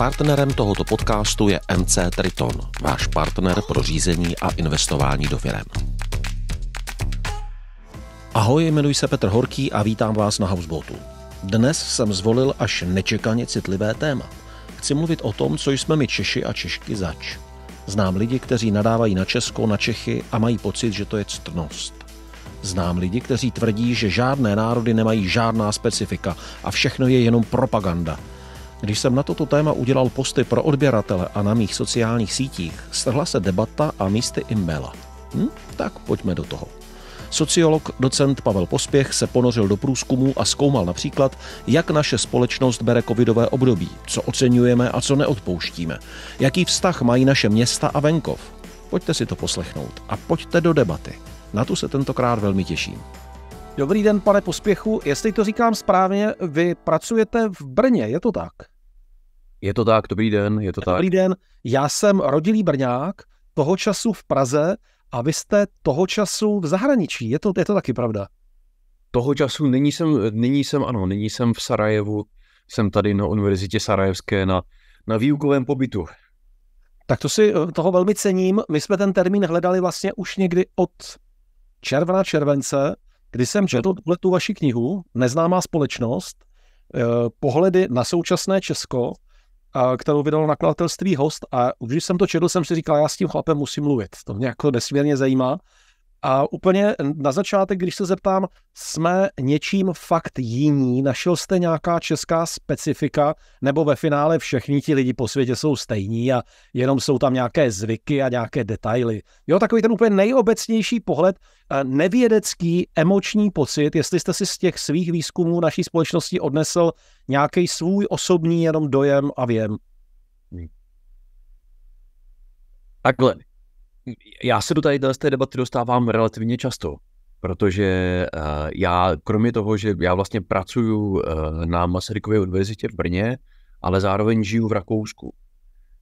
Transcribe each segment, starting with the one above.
Partnerem tohoto podcastu je MC Triton, váš partner pro řízení a investování do firem. Ahoj, jmenuji se Petr Horký a vítám vás na Houseboatu. Dnes jsem zvolil až nečekaně citlivé téma. Chci mluvit o tom, co jsme my Češi a Češky zač. Znám lidi, kteří nadávají na Česko, na Čechy a mají pocit, že to je ctnost. Znám lidi, kteří tvrdí, že žádné národy nemají žádná specifika a všechno je jenom propaganda. Když jsem na toto téma udělal posty pro odběratele a na mých sociálních sítích, strhla se debata a místy i mela. Hm? Tak pojďme do toho. Sociolog, docent Pavel Pospěch se ponořil do průzkumu a zkoumal například, jak naše společnost bere covidové období, co oceňujeme a co neodpouštíme, jaký vztah mají naše města a venkov. Pojďte si to poslechnout a pojďte do debaty. Na tu se tentokrát velmi těším. Dobrý den, pane Pospěchu. Jestli to říkám správně, vy pracujete v Brně, je to tak? Je to tak, dobrý den, je to dobrý tak. Dobrý den, já jsem rodilý Brňák, toho času v Praze a vy jste toho času v zahraničí, je to, je to taky pravda? Toho času nyní jsem, nyní jsem, ano, nyní jsem v Sarajevu, jsem tady na Univerzitě Sarajevské na, na výukovém pobytu. Tak to si eh, toho velmi cením. My jsme ten termín hledali vlastně už někdy od června, července, kdy jsem četl tuhle tu vaši knihu, Neznámá společnost, eh, pohledy na současné Česko, kterou vydalo nakladatelství Host a když jsem to četl, jsem si říkal, já s tím chlapem musím mluvit. To mě jako nesmírně zajímá. A úplně na začátek, když se zeptám, jsme něčím fakt jiní? Našel jste nějaká česká specifika? Nebo ve finále všichni ti lidi po světě jsou stejní a jenom jsou tam nějaké zvyky a nějaké detaily? Jo, takový ten úplně nejobecnější pohled, eh, nevědecký, emoční pocit, jestli jste si z těch svých výzkumů naší společnosti odnesl nějaký svůj osobní jenom dojem a věm. Takhle já se do tady z té debaty dostávám relativně často, protože uh, já, kromě toho, že já vlastně pracuju uh, na Masarykově univerzitě v Brně, ale zároveň žiju v Rakousku.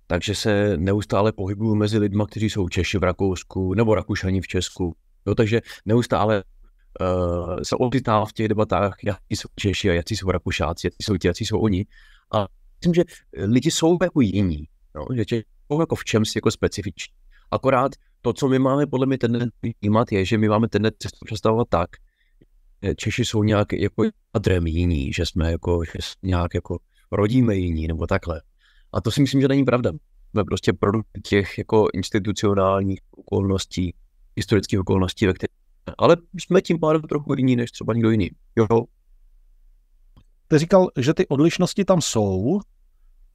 Takže se neustále pohybuju mezi lidmi, kteří jsou Češi v Rakousku nebo Rakušani v Česku. Jo, takže neustále uh, se ocitám v těch debatách, jaký jsou Češi a jaký jsou Rakušáci, jaký jsou ti, jaký jsou oni. A myslím, že lidi jsou jako jiní. No, že jsou jako v čem si jako specifiční. Akorát to, co my máme podle mě tendenci vnímat, je, že my máme tendenci představovat tak, že Češi jsou nějak jako adrem jiní, že jsme jako, že nějak jako rodíme jiní nebo takhle. A to si myslím, že není pravda. Jsme prostě produkt těch jako institucionálních okolností, historických okolností, ve kterých ale jsme tím pádem trochu jiní než třeba někdo jiný. Jo. Ty říkal, že ty odlišnosti tam jsou,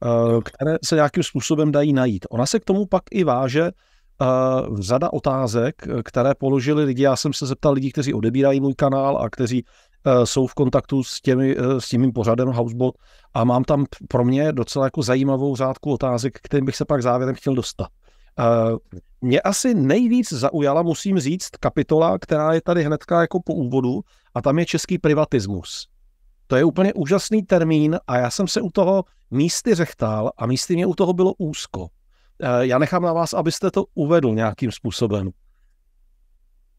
eh, které se nějakým způsobem dají najít. Ona se k tomu pak i váže uh, řada otázek, které položili lidi. Já jsem se zeptal lidí, kteří odebírají můj kanál a kteří uh, jsou v kontaktu s, těmi, s tím pořadem Housebot a mám tam pro mě docela jako zajímavou řádku otázek, kterým bych se pak závěrem chtěl dostat. Mě asi nejvíc zaujala, musím říct, kapitola, která je tady hnedka jako po úvodu a tam je český privatismus. To je úplně úžasný termín a já jsem se u toho místy řechtal a místy mě u toho bylo úzko. Eh, já nechám na vás, abyste to uvedl nějakým způsobem.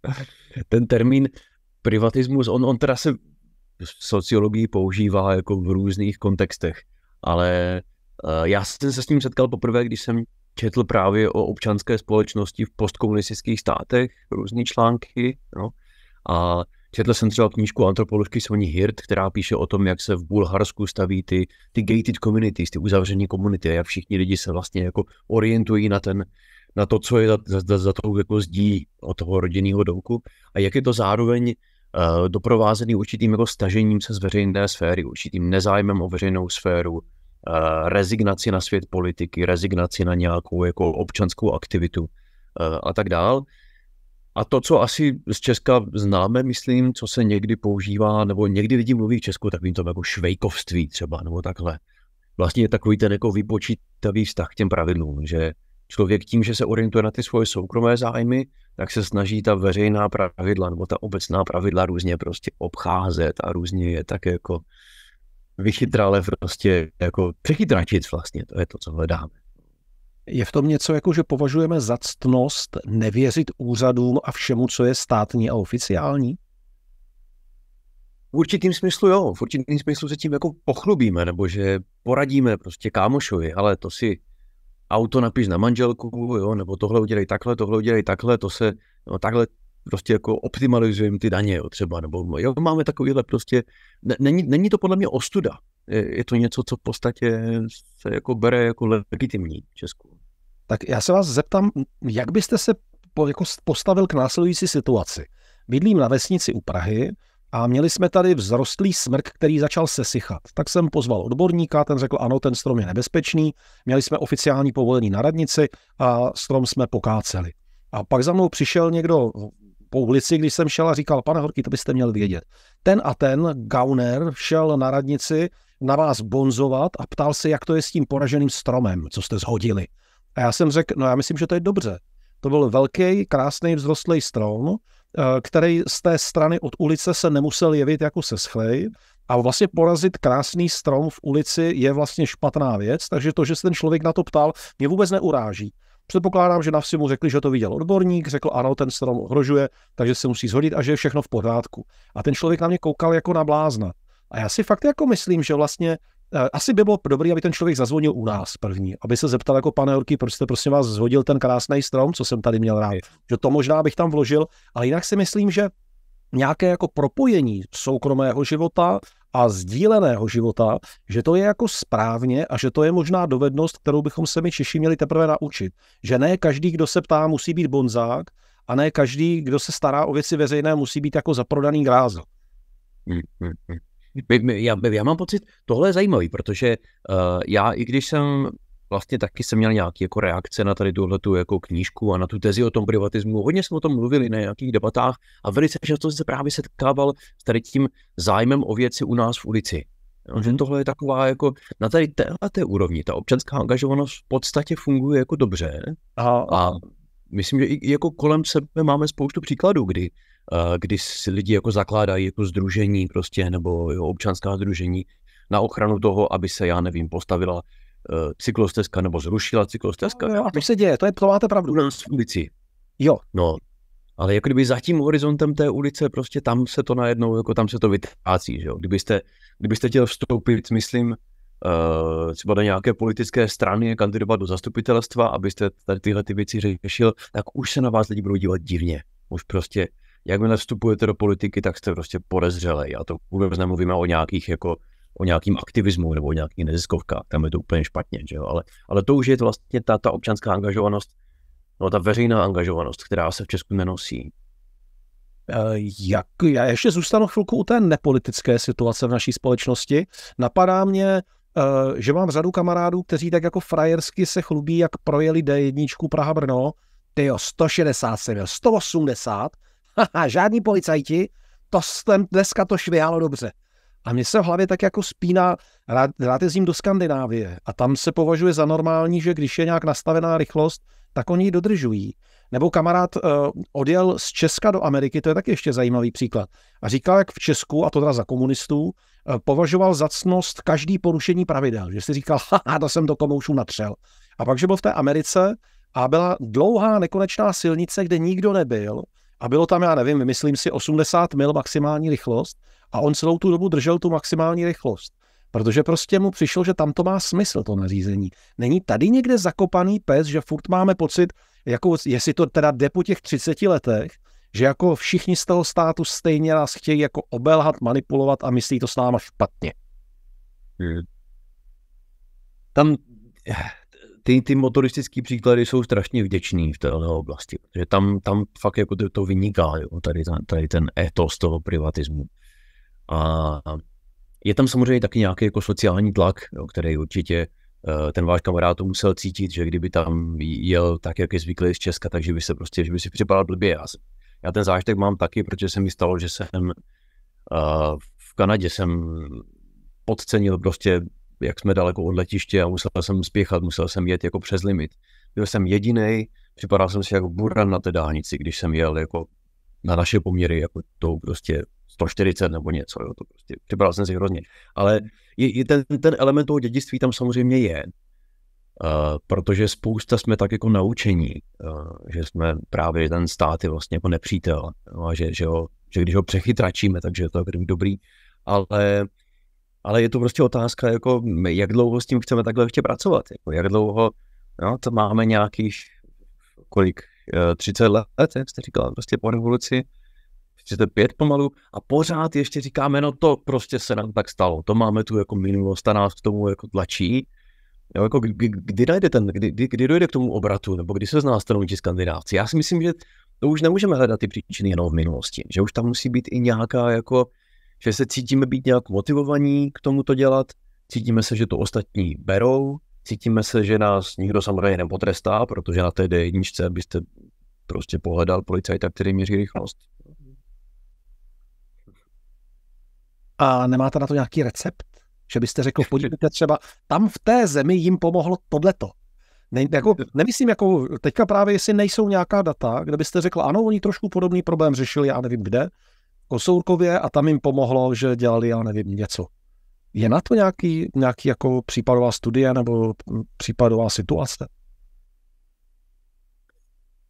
Ten termín privatismus, on, on teda se v sociologii používá jako v různých kontextech, ale uh, já jsem se s ním setkal poprvé, když jsem četl právě o občanské společnosti v postkomunistických státech, různé články, no, a Četl jsem třeba knížku antropoložky Soni Hirt, která píše o tom, jak se v Bulharsku staví ty, ty gated communities, ty uzavřené komunity, jak všichni lidi se vlastně jako orientují na ten, na to, co je za, za, za tou jako zdí od toho rodinného domku a jak je to zároveň uh, doprovázený určitým jako stažením se z veřejné sféry, určitým nezájmem o veřejnou sféru, uh, rezignaci na svět politiky, rezignaci na nějakou jako občanskou aktivitu uh, a tak dál. A to, co asi z Česka známe, myslím, co se někdy používá, nebo někdy lidi mluví v Česku takovým to jako švejkovství třeba, nebo takhle. Vlastně je takový ten jako vypočítavý vztah k těm pravidlům, že člověk tím, že se orientuje na ty svoje soukromé zájmy, tak se snaží ta veřejná pravidla nebo ta obecná pravidla různě prostě obcházet a různě je tak jako vychytrale prostě jako přechytračit vlastně, to je to, co hledáme. Je v tom něco, jako že považujeme za ctnost nevěřit úřadům a všemu, co je státní a oficiální? v určitým smyslu jo, v určitým smyslu se tím jako pochlubíme, nebo že poradíme prostě kámošovi, ale to si auto napiš na manželku, jo, nebo tohle udělej takhle, tohle udělej takhle, to se, no takhle prostě jako optimalizujeme ty daně, jo, třeba, nebo jo, máme takovýhle prostě, není, není to podle mě ostuda, je, je to něco, co v podstatě se jako bere jako legitimní v Česku. Tak já se vás zeptám, jak byste se jako postavil k následující situaci. Bydlím na vesnici u Prahy a měli jsme tady vzrostlý smrk, který začal sesychat. Tak jsem pozval odborníka, ten řekl, ano, ten strom je nebezpečný. Měli jsme oficiální povolení na radnici a strom jsme pokáceli. A pak za mnou přišel někdo po ulici, když jsem šel a říkal, pane Horký, to byste měl vědět. Ten a ten gauner šel na radnici na vás bonzovat a ptal se, jak to je s tím poraženým stromem, co jste zhodili. A já jsem řekl, no já myslím, že to je dobře. To byl velký, krásný, vzrostlý strom, Eh, který z té strany od ulice se nemusel jevit jako seschlej. A vlastně porazit krásný strom v ulici je vlastně špatná věc, takže to, že se ten člověk na to ptal, mě vůbec neuráží. Předpokládám, že na vsi mu řekli, že to viděl odborník, řekl ano, ten strom ohrožuje, takže se musí zhodit a že je všechno v pořádku. A ten člověk na mě koukal jako na blázna. A já si fakt jako myslím, že vlastně asi by bylo dobré, aby ten člověk zazvonil u nás první, aby se zeptal jako pane Orky, proč jste prosím vás zhodil ten krásný strom, co jsem tady měl rád. Že to možná bych tam vložil, ale jinak si myslím, že nějaké jako propojení soukromého života a sdíleného života, že to je jako správně a že to je možná dovednost, kterou bychom se my Češi měli teprve naučit. Že ne každý, kdo se ptá, musí být bonzák a ne každý, kdo se stará o věci veřejné, musí být jako zaprodaný grázel. Hmm, hmm, hmm. Já, já mám pocit, tohle je zajímavý, protože uh, já, i když jsem vlastně taky jsem měl nějaké jako reakce na tady tuhle tu jako knížku a na tu tezi o tom privatismu. Hodně jsme o tom mluvili na nějakých debatách a velice často se právě setkával s tady tím zájmem o věci u nás v ulici. No, že tohle je taková jako na tady téhle úrovni, ta občanská angažovanost v podstatě funguje jako dobře. A, a myslím, že i jako kolem sebe máme spoustu příkladů, kdy kdy si lidi jako zakládají jako združení prostě, nebo jo, občanská združení na ochranu toho, aby se, já nevím, postavila uh, cyklostezka nebo zrušila cyklostezka. No, a to se děje, to, je, to máte pravdu. U nás v ulici. Jo. No, ale jako kdyby za tím horizontem té ulice, prostě tam se to najednou, jako tam se to vytrácí, že jo. Kdybyste, kdybyste chtěl vstoupit, myslím, uh, třeba do nějaké politické strany, kandidovat do zastupitelstva, abyste tady tyhle ty věci řešil, tak už se na vás lidi budou dívat divně. Už prostě jakmile vstupujete do politiky, tak jste prostě podezřelej. A to vůbec nemluvíme o nějakých jako o nějakým aktivismu nebo o nějakých neziskovkách, tam je to úplně špatně, že jo? Ale, ale to už je to vlastně ta, ta občanská angažovanost, no ta veřejná angažovanost, která se v Česku nenosí. Eh, jak, já ještě zůstanu chvilku u té nepolitické situace v naší společnosti. Napadá mě, eh, že mám řadu kamarádů, kteří tak jako frajersky se chlubí, jak projeli D1 Praha-Brno, ty jo, 160 jsem měl, 180 žádní policajti, to jsem dneska to švihalo dobře. A mě se v hlavě tak jako spíná, rád, rád jezdím do Skandinávie a tam se považuje za normální, že když je nějak nastavená rychlost, tak oni ji dodržují. Nebo kamarád uh, odjel z Česka do Ameriky, to je taky ještě zajímavý příklad. A říkal, jak v Česku, a to teda za komunistů, uh, považoval za ctnost každý porušení pravidel. Že si říkal, haha, to jsem to komoušu natřel. A pak, že byl v té Americe a byla dlouhá nekonečná silnice, kde nikdo nebyl a bylo tam, já nevím, myslím si 80 mil maximální rychlost a on celou tu dobu držel tu maximální rychlost. Protože prostě mu přišlo, že tam to má smysl, to nařízení. Není tady někde zakopaný pes, že furt máme pocit, jako jestli to teda jde po těch 30 letech, že jako všichni z toho státu stejně nás chtějí jako obelhat, manipulovat a myslí to s náma špatně. Hmm. Tam ty, ty motoristické příklady jsou strašně vděčný v této oblasti, protože tam, tam fakt jako to, to vyniká, jo, tady, tady ten etos toho privatismu. A je tam samozřejmě taky nějaký jako sociální tlak, jo, který určitě uh, ten váš kamarád to musel cítit, že kdyby tam jel tak, jak je zvyklý z Česka, takže by se prostě, že by si připadal blbě. Já, já ten zážitek mám taky, protože se mi stalo, že jsem uh, v Kanadě jsem podcenil prostě jak jsme daleko od letiště a musel jsem spěchat, musel jsem jet jako přes limit. Byl jsem jediný, připadal jsem si jako buran na té dálnici, když jsem jel jako na naše poměry, jako to prostě 140 nebo něco, jo, to prostě připadal jsem si hrozně. Ale je, je ten, ten element toho dědictví tam samozřejmě je, Uh, protože spousta jsme tak jako naučení, uh, že jsme právě ten stát je vlastně jako nepřítel no, a že, že, ho, že když ho přechytračíme, takže je to jako dobrý. ale, ale je to prostě otázka, jako jak dlouho s tím chceme takhle ještě pracovat, jako jak dlouho, no, to máme nějakých, kolik, 30 let, jak jste říkal, prostě po revoluci, 35 pomalu a pořád ještě říkáme, no to prostě se nám tak stalo, to máme tu jako minulost a nás k tomu jako tlačí. Jo, jako kdy, kdy, najde ten, kdy, kdy dojde k tomu obratu, nebo kdy se z nás stanou ti skandinávci? Já si myslím, že to už nemůžeme hledat ty příčiny jenom v minulosti, že už tam musí být i nějaká jako, že se cítíme být nějak motivovaní k tomu to dělat, cítíme se, že to ostatní berou, cítíme se, že nás nikdo samozřejmě nepotrestá, protože na té D1 byste prostě pohledal policajta, který měří rychlost. A nemáte na to nějaký recept? Že byste řekl, podívejte třeba, tam v té zemi jim pomohlo tohleto. Ne, jako, nemyslím, jako teďka právě, jestli nejsou nějaká data, kde byste řekl, ano, oni trošku podobný problém řešili, já nevím kde, Kosourkově a tam jim pomohlo, že dělali, já nevím, něco. Je na to nějaký, nějaký jako případová studie nebo případová situace?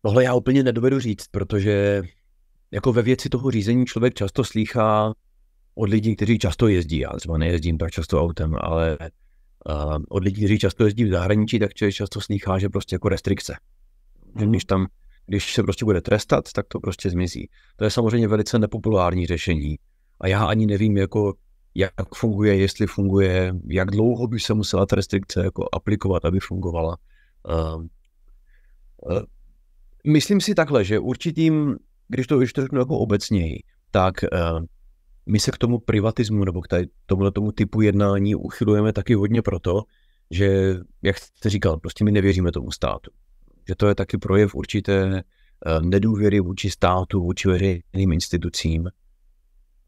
Tohle já úplně nedovedu říct, protože jako ve věci toho řízení člověk často slýchá od lidí, kteří často jezdí. Já třeba nejezdím tak často autem, ale uh, od lidí, kteří často jezdí v zahraničí, tak člověk často slýchá, že prostě jako restrikce. Mm. Když tam, když se prostě bude trestat, tak to prostě zmizí. To je samozřejmě velice nepopulární řešení. A já ani nevím, jako, jak funguje, jestli funguje, jak dlouho by se musela ta restrikce jako aplikovat, aby fungovala. Uh, uh, myslím si takhle, že určitým, když to, když to řeknu jako obecněji, tak uh, my se k tomu privatismu nebo k tomuhle tomu typu jednání uchylujeme taky hodně proto, že, jak jste říkal, prostě my nevěříme tomu státu. Že to je taky projev určité eh, nedůvěry vůči státu, vůči veřejným institucím.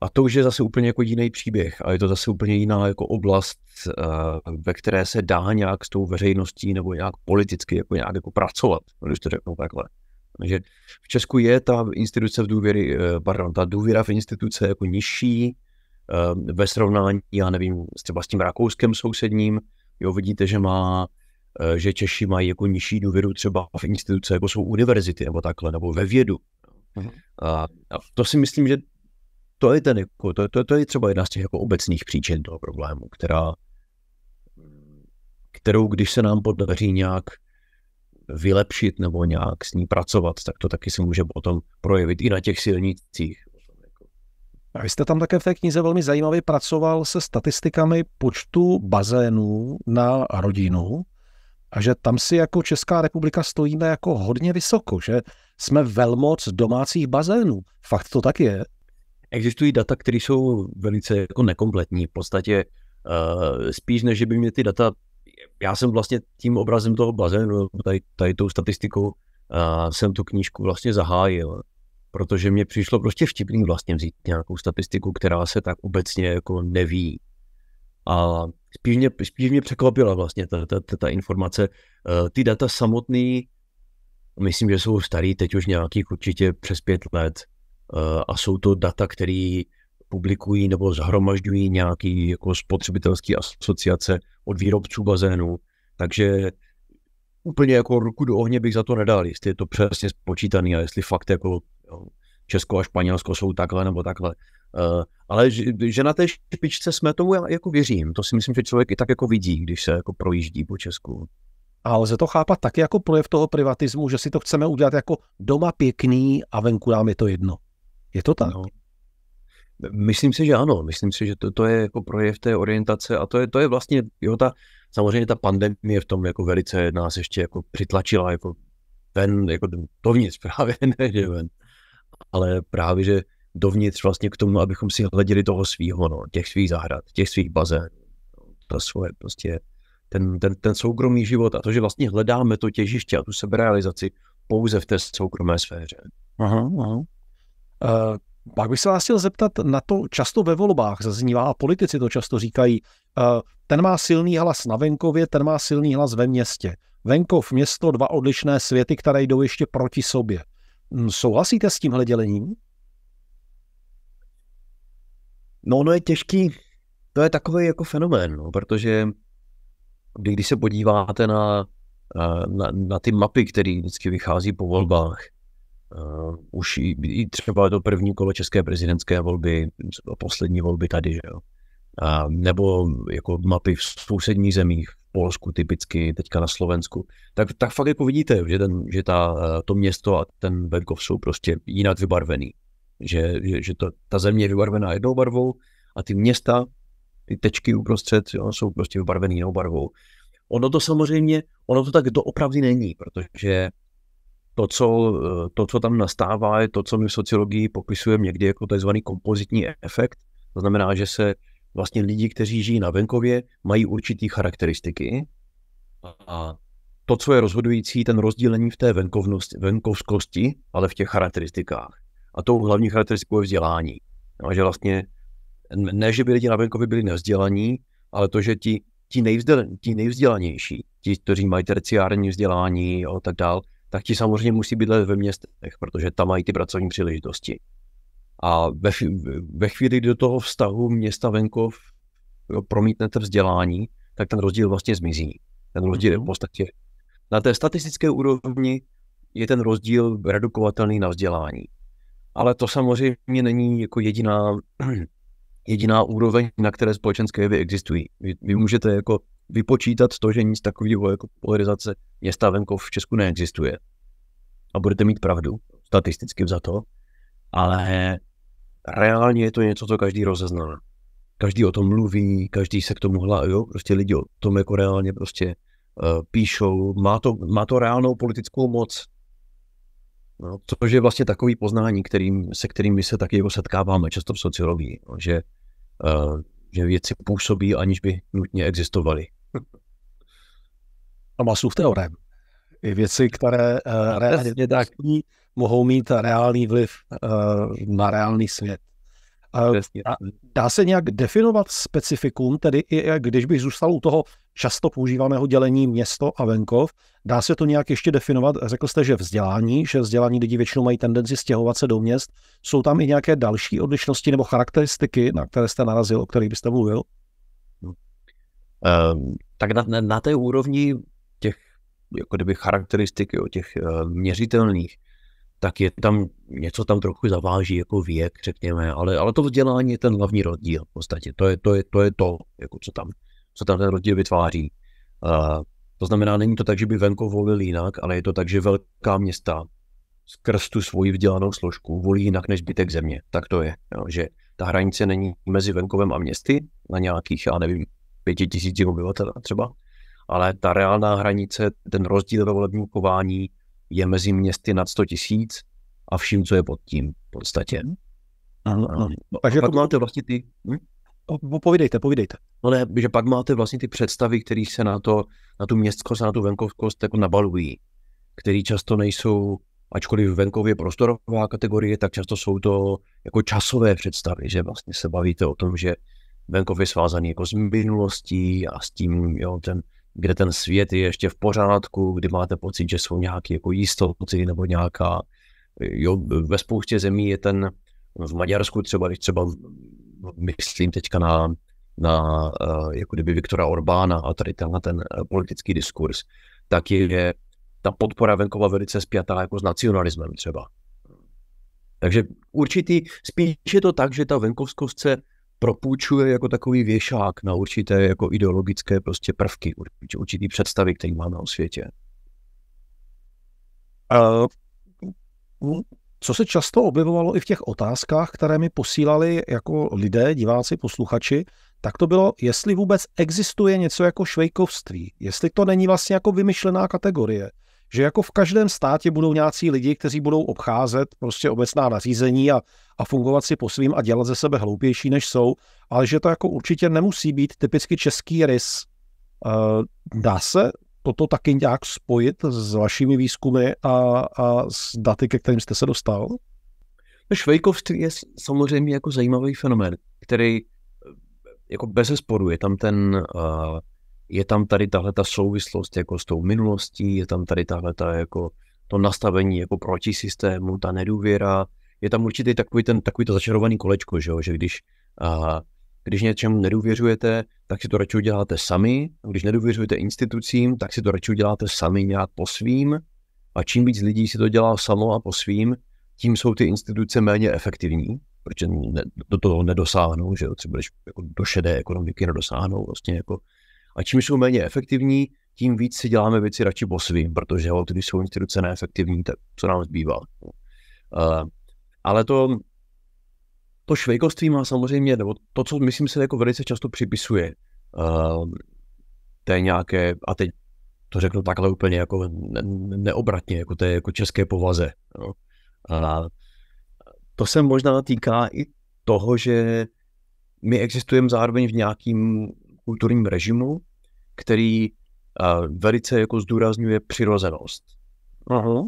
A to už je zase úplně jako jiný příběh a je to zase úplně jiná jako oblast, eh, ve které se dá nějak s tou veřejností nebo nějak politicky jako nějak jako pracovat, když to řeknu takhle. Takže v Česku je ta instituce v důvěry, eh, pardon, ta důvěra v instituce jako nižší ve srovnání, já nevím, třeba s tím Rakouskem sousedním, jo, vidíte, že má, že Češi mají jako nižší důvěru třeba v instituce, jako jsou univerzity nebo takhle, nebo ve vědu. Uh-huh. A, a to si myslím, že to je ten, jako, to, to, to je třeba jedna z těch jako obecných příčin toho problému, která, kterou, když se nám podaří nějak vylepšit nebo nějak s ní pracovat, tak to taky se může potom projevit i na těch silnicích. A vy jste tam také v té knize velmi zajímavě pracoval se statistikami počtu bazénů na rodinu a že tam si jako Česká republika stojíme jako hodně vysoko, že jsme velmoc domácích bazénů. Fakt to tak je? Existují data, které jsou velice jako nekompletní. V podstatě uh, spíš než by mě ty data já jsem vlastně tím obrazem toho bazénu, tady, tady tou statistikou, uh, jsem tu knížku vlastně zahájil, protože mě přišlo prostě vtipný vlastně vzít nějakou statistiku, která se tak obecně jako neví. A spíš mě, spíš mě překvapila vlastně ta, ta, ta, ta informace. Uh, ty data samotný, myslím, že jsou starý teď už nějakých určitě přes pět let uh, a jsou to data, které publikují nebo zhromažďují nějaký jako spotřebitelský asociace od výrobců bazénů, takže úplně jako ruku do ohně bych za to nedal, jestli je to přesně spočítaný a jestli fakt jako Česko a Španělsko jsou takhle nebo takhle. Uh, ale že, že na té špičce jsme tomu já jako věřím. To si myslím, že člověk i tak jako vidí, když se jako projíždí po Česku. A lze to chápat taky jako projev toho privatismu, že si to chceme udělat jako doma pěkný a venku nám je to jedno. Je to tak? No, Myslím si, že ano. Myslím si, že to, to je jako projev té orientace a to je, to je vlastně, jo, ta, samozřejmě ta pandemie v tom jako velice nás ještě jako přitlačila jako ven, jako dovnitř právě, ne, že ven. Ale právě, že dovnitř vlastně k tomu, abychom si hleděli toho svýho, no, těch svých zahrad, těch svých bazénů, to svoje prostě ten, ten, ten soukromý život a to, že vlastně hledáme to těžiště a tu seberealizaci pouze v té soukromé sféře. Aha, aha. Uh, pak bych se vás chtěl zeptat na to, často ve volbách zaznívá, a politici to často říkají, eh, ten má silný hlas na venkově, ten má silný hlas ve městě. Venkov, město, dva odlišné světy, které jdou ještě proti sobě. Hm, souhlasíte s tímhle dělením? No, ono je těžký, to je takový jako fenomén, no, protože když se podíváte na, na, na ty mapy, které vždycky vychází po volbách, Uh, už i, i třeba to první kolo české prezidentské volby, poslední volby tady, že jo. Uh, nebo jako mapy v sousedních zemích, v Polsku typicky, teďka na Slovensku, tak, tak fakt jako vidíte, že, ten, že ta, to město a ten venkov jsou prostě jinak vybarvený. Že, že, to, ta země je vybarvená jednou barvou a ty města, ty tečky uprostřed jo, jsou prostě vybarvený jinou barvou. Ono to samozřejmě, ono to tak doopravdy není, protože to co, to, co tam nastává, je to, co my v sociologii popisujeme někdy jako tzv. kompozitní efekt. To znamená, že se vlastně lidi, kteří žijí na venkově, mají určitý charakteristiky a to, co je rozhodující, ten rozdílení v té venkovskosti, ale v těch charakteristikách. A tou hlavní charakteristikou je vzdělání. No, že vlastně ne, že by lidi na venkově byli nevzdělaní, ale to, že ti, ti, nejvzděl, ti nejvzdělanější, ti, kteří mají terciární vzdělání a tak dál, tak ti samozřejmě musí bydlet ve městech, protože tam mají ty pracovní příležitosti. A ve, ve chvíli, kdy do toho vztahu města venkov jo, promítnete vzdělání, tak ten rozdíl vlastně zmizí. Ten rozdíl je v mhm. podstatě na té statistické úrovni je ten rozdíl redukovatelný na vzdělání. Ale to samozřejmě není jako jediná, jediná úroveň, na které společenské jevy existují. Vy, vy můžete jako vypočítat to, že nic takového jako polarizace města venkov v Česku neexistuje. A budete mít pravdu, statisticky za to, ale reálně je to něco, co každý rozezná. Každý o tom mluví, každý se k tomu hlá, jo, prostě lidi o tom jako reálně prostě uh, píšou, má to, má to reálnou politickou moc. No, což je vlastně takový poznání, kterým, se kterými se taky jako setkáváme často v sociologii, no, že, uh, že věci působí, aniž by nutně existovaly. A masův teorem. I věci, které uh, reálně tak mohou mít reálný vliv uh, na reálný svět. A dá se nějak definovat specifikum, tedy i když bych zůstal u toho často používaného dělení město a venkov, dá se to nějak ještě definovat? Řekl jste, že vzdělání, že vzdělání lidi většinou mají tendenci stěhovat se do měst. Jsou tam i nějaké další odlišnosti nebo charakteristiky, na které jste narazil, o kterých byste mluvil? Um, tak na, na té úrovni těch jako kdyby charakteristik, jo, těch uh, měřitelných, tak je tam něco tam trochu zaváží jako věk, řekněme, ale, ale to vzdělání je ten hlavní rozdíl v podstatě. To je to, je, to, je to jako co, tam, co tam ten rozdíl vytváří. Uh, to znamená, není to tak, že by venkov volil jinak, ale je to tak, že velká města skrz tu svoji vzdělanou složku volí jinak než zbytek země. Tak to je, jo, že ta hranice není mezi venkovem a městy na nějakých, já nevím, pěti tisíci obyvatel třeba, ale ta reálná hranice, ten rozdíl ve volebním chování je mezi městy nad 100 tisíc a vším, co je pod tím v podstatě. Ano, ano. No, Takže pak máte vlastně ty... Hm? Povídejte, povídejte. No ne, že pak máte vlastně ty představy, které se na, to, na tu městskost na tu venkovskost jako nabalují, které často nejsou, ačkoliv venkově prostorová kategorie, tak často jsou to jako časové představy, že vlastně se bavíte o tom, že venkov je svázaný jako s minulostí a s tím, jo, ten, kde ten svět je ještě v pořádku, kdy máte pocit, že jsou nějaké jako jistoty nebo nějaká, jo, ve spoustě zemí je ten, v Maďarsku třeba, když třeba myslím teďka na, na eh, jako kdyby Viktora Orbána a tady tenhle ten eh, politický diskurs, tak je ta podpora venkova velice spjatá jako s nacionalismem třeba. Takže určitý, spíš je to tak, že ta venkovskost se propůjčuje jako takový věšák na určité jako ideologické prostě prvky, určitý představy, které máme o světě. Uh, co se často objevovalo i v těch otázkách, které mi posílali jako lidé, diváci, posluchači, tak to bylo, jestli vůbec existuje něco jako švejkovství, jestli to není vlastně jako vymyšlená kategorie, že jako v každém státě budou nějací lidi, kteří budou obcházet prostě obecná nařízení a, a fungovat si po svým a dělat ze sebe hloupější, než jsou, ale že to jako určitě nemusí být typicky český rys. Uh, dá se toto taky nějak spojit s vašimi výzkumy a, a s daty, ke kterým jste se dostal? Švejkovství je samozřejmě jako zajímavý fenomén, který jako bez sporu je tam ten uh, je tam tady tahle ta souvislost jako s tou minulostí, je tam tady tahle ta jako to nastavení jako proti systému, ta nedůvěra, je tam určitý takový, ten, takový to začarovaný kolečko, že, jo? že když, a, když něčemu nedůvěřujete, tak si to radši uděláte sami, a když nedůvěřujete institucím, tak si to radši uděláte sami nějak po svým, A čím víc lidí si to dělá samo a po svým, tím jsou ty instituce méně efektivní, protože ne, do toho nedosáhnou, že jo, třeba když jako do šedé ekonomiky nedosáhnou vlastně jako. A čím jsou méně efektivní, tím víc si děláme věci radši po svým, protože jo, když jsou instituce neefektivní, tak co nám zbývá. Uh, ale to, to švejkovství má samozřejmě, nebo to, co myslím se jako velice často připisuje, uh, té nějaké, a teď to řeknu takhle úplně jako ne, neobratně, jako té jako české povaze. No. A to se možná týká i toho, že my existujeme zároveň v nějakým kulturním režimu, který uh, velice jako zdůrazňuje přirozenost. Uh-huh.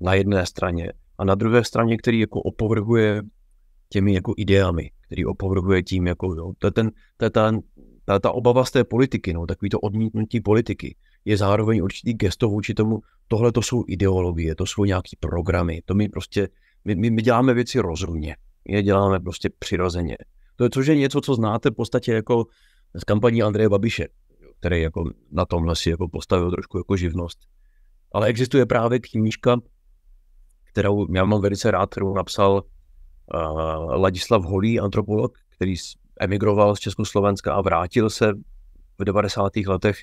Na jedné straně. A na druhé straně, který jako opovrhuje těmi jako ideami, který opovrhuje tím, jako jo, to je, ten, to je ta, ta, ta obava z té politiky, no, takový to odmítnutí politiky, je zároveň určitý gesto vůči tomu, tohle to jsou ideologie, to jsou nějaký programy, to my prostě, my, my, my děláme věci rozumně, my je děláme prostě přirozeně. To je, což je něco, co znáte v podstatě jako z kampaní Andreje Babiše, který jako na tomhle si jako postavil trošku jako živnost. Ale existuje právě knížka, kterou já mám velice rád, kterou napsal uh, Ladislav Holý, antropolog, který emigroval z Československa a vrátil se v 90. letech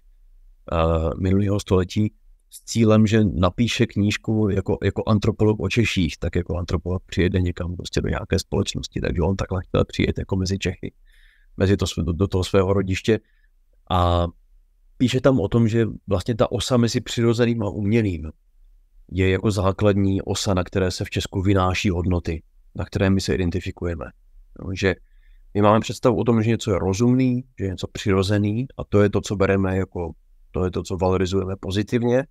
uh, minulého století s cílem, že napíše knížku jako, jako antropolog o Češích, tak jako antropolog přijede někam prostě do nějaké společnosti, takže on takhle chtěl přijet jako mezi Čechy, mezi to, do, do toho svého rodiště a píše tam o tom, že vlastně ta osa mezi přirozeným a umělým je jako základní osa, na které se v Česku vynáší hodnoty, na které my se identifikujeme. No, že my máme představu o tom, že něco je rozumný, že je něco přirozený a to je to, co bereme jako, to je to, co valorizujeme pozitivně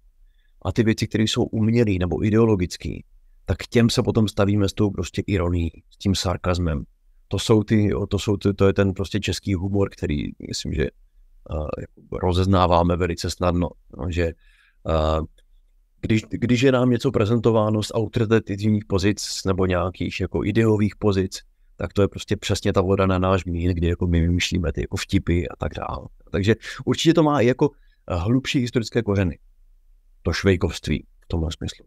a ty věci, které jsou umělé nebo ideologické, tak těm se potom stavíme s tou prostě ironií, s tím sarkazmem. To jsou ty, to, jsou ty, to je ten prostě český humor, který myslím, že rozeznáváme velice snadno, no, že uh, když, když je nám něco prezentováno z autoritativních pozic nebo nějakých jako ideových pozic, tak to je prostě přesně ta voda na náš mín, kdy jako my vymýšlíme ty jako vtipy a tak dále. Takže určitě to má i jako eh, hlubší historické kořeny. To švejkovství v tomhle smyslu.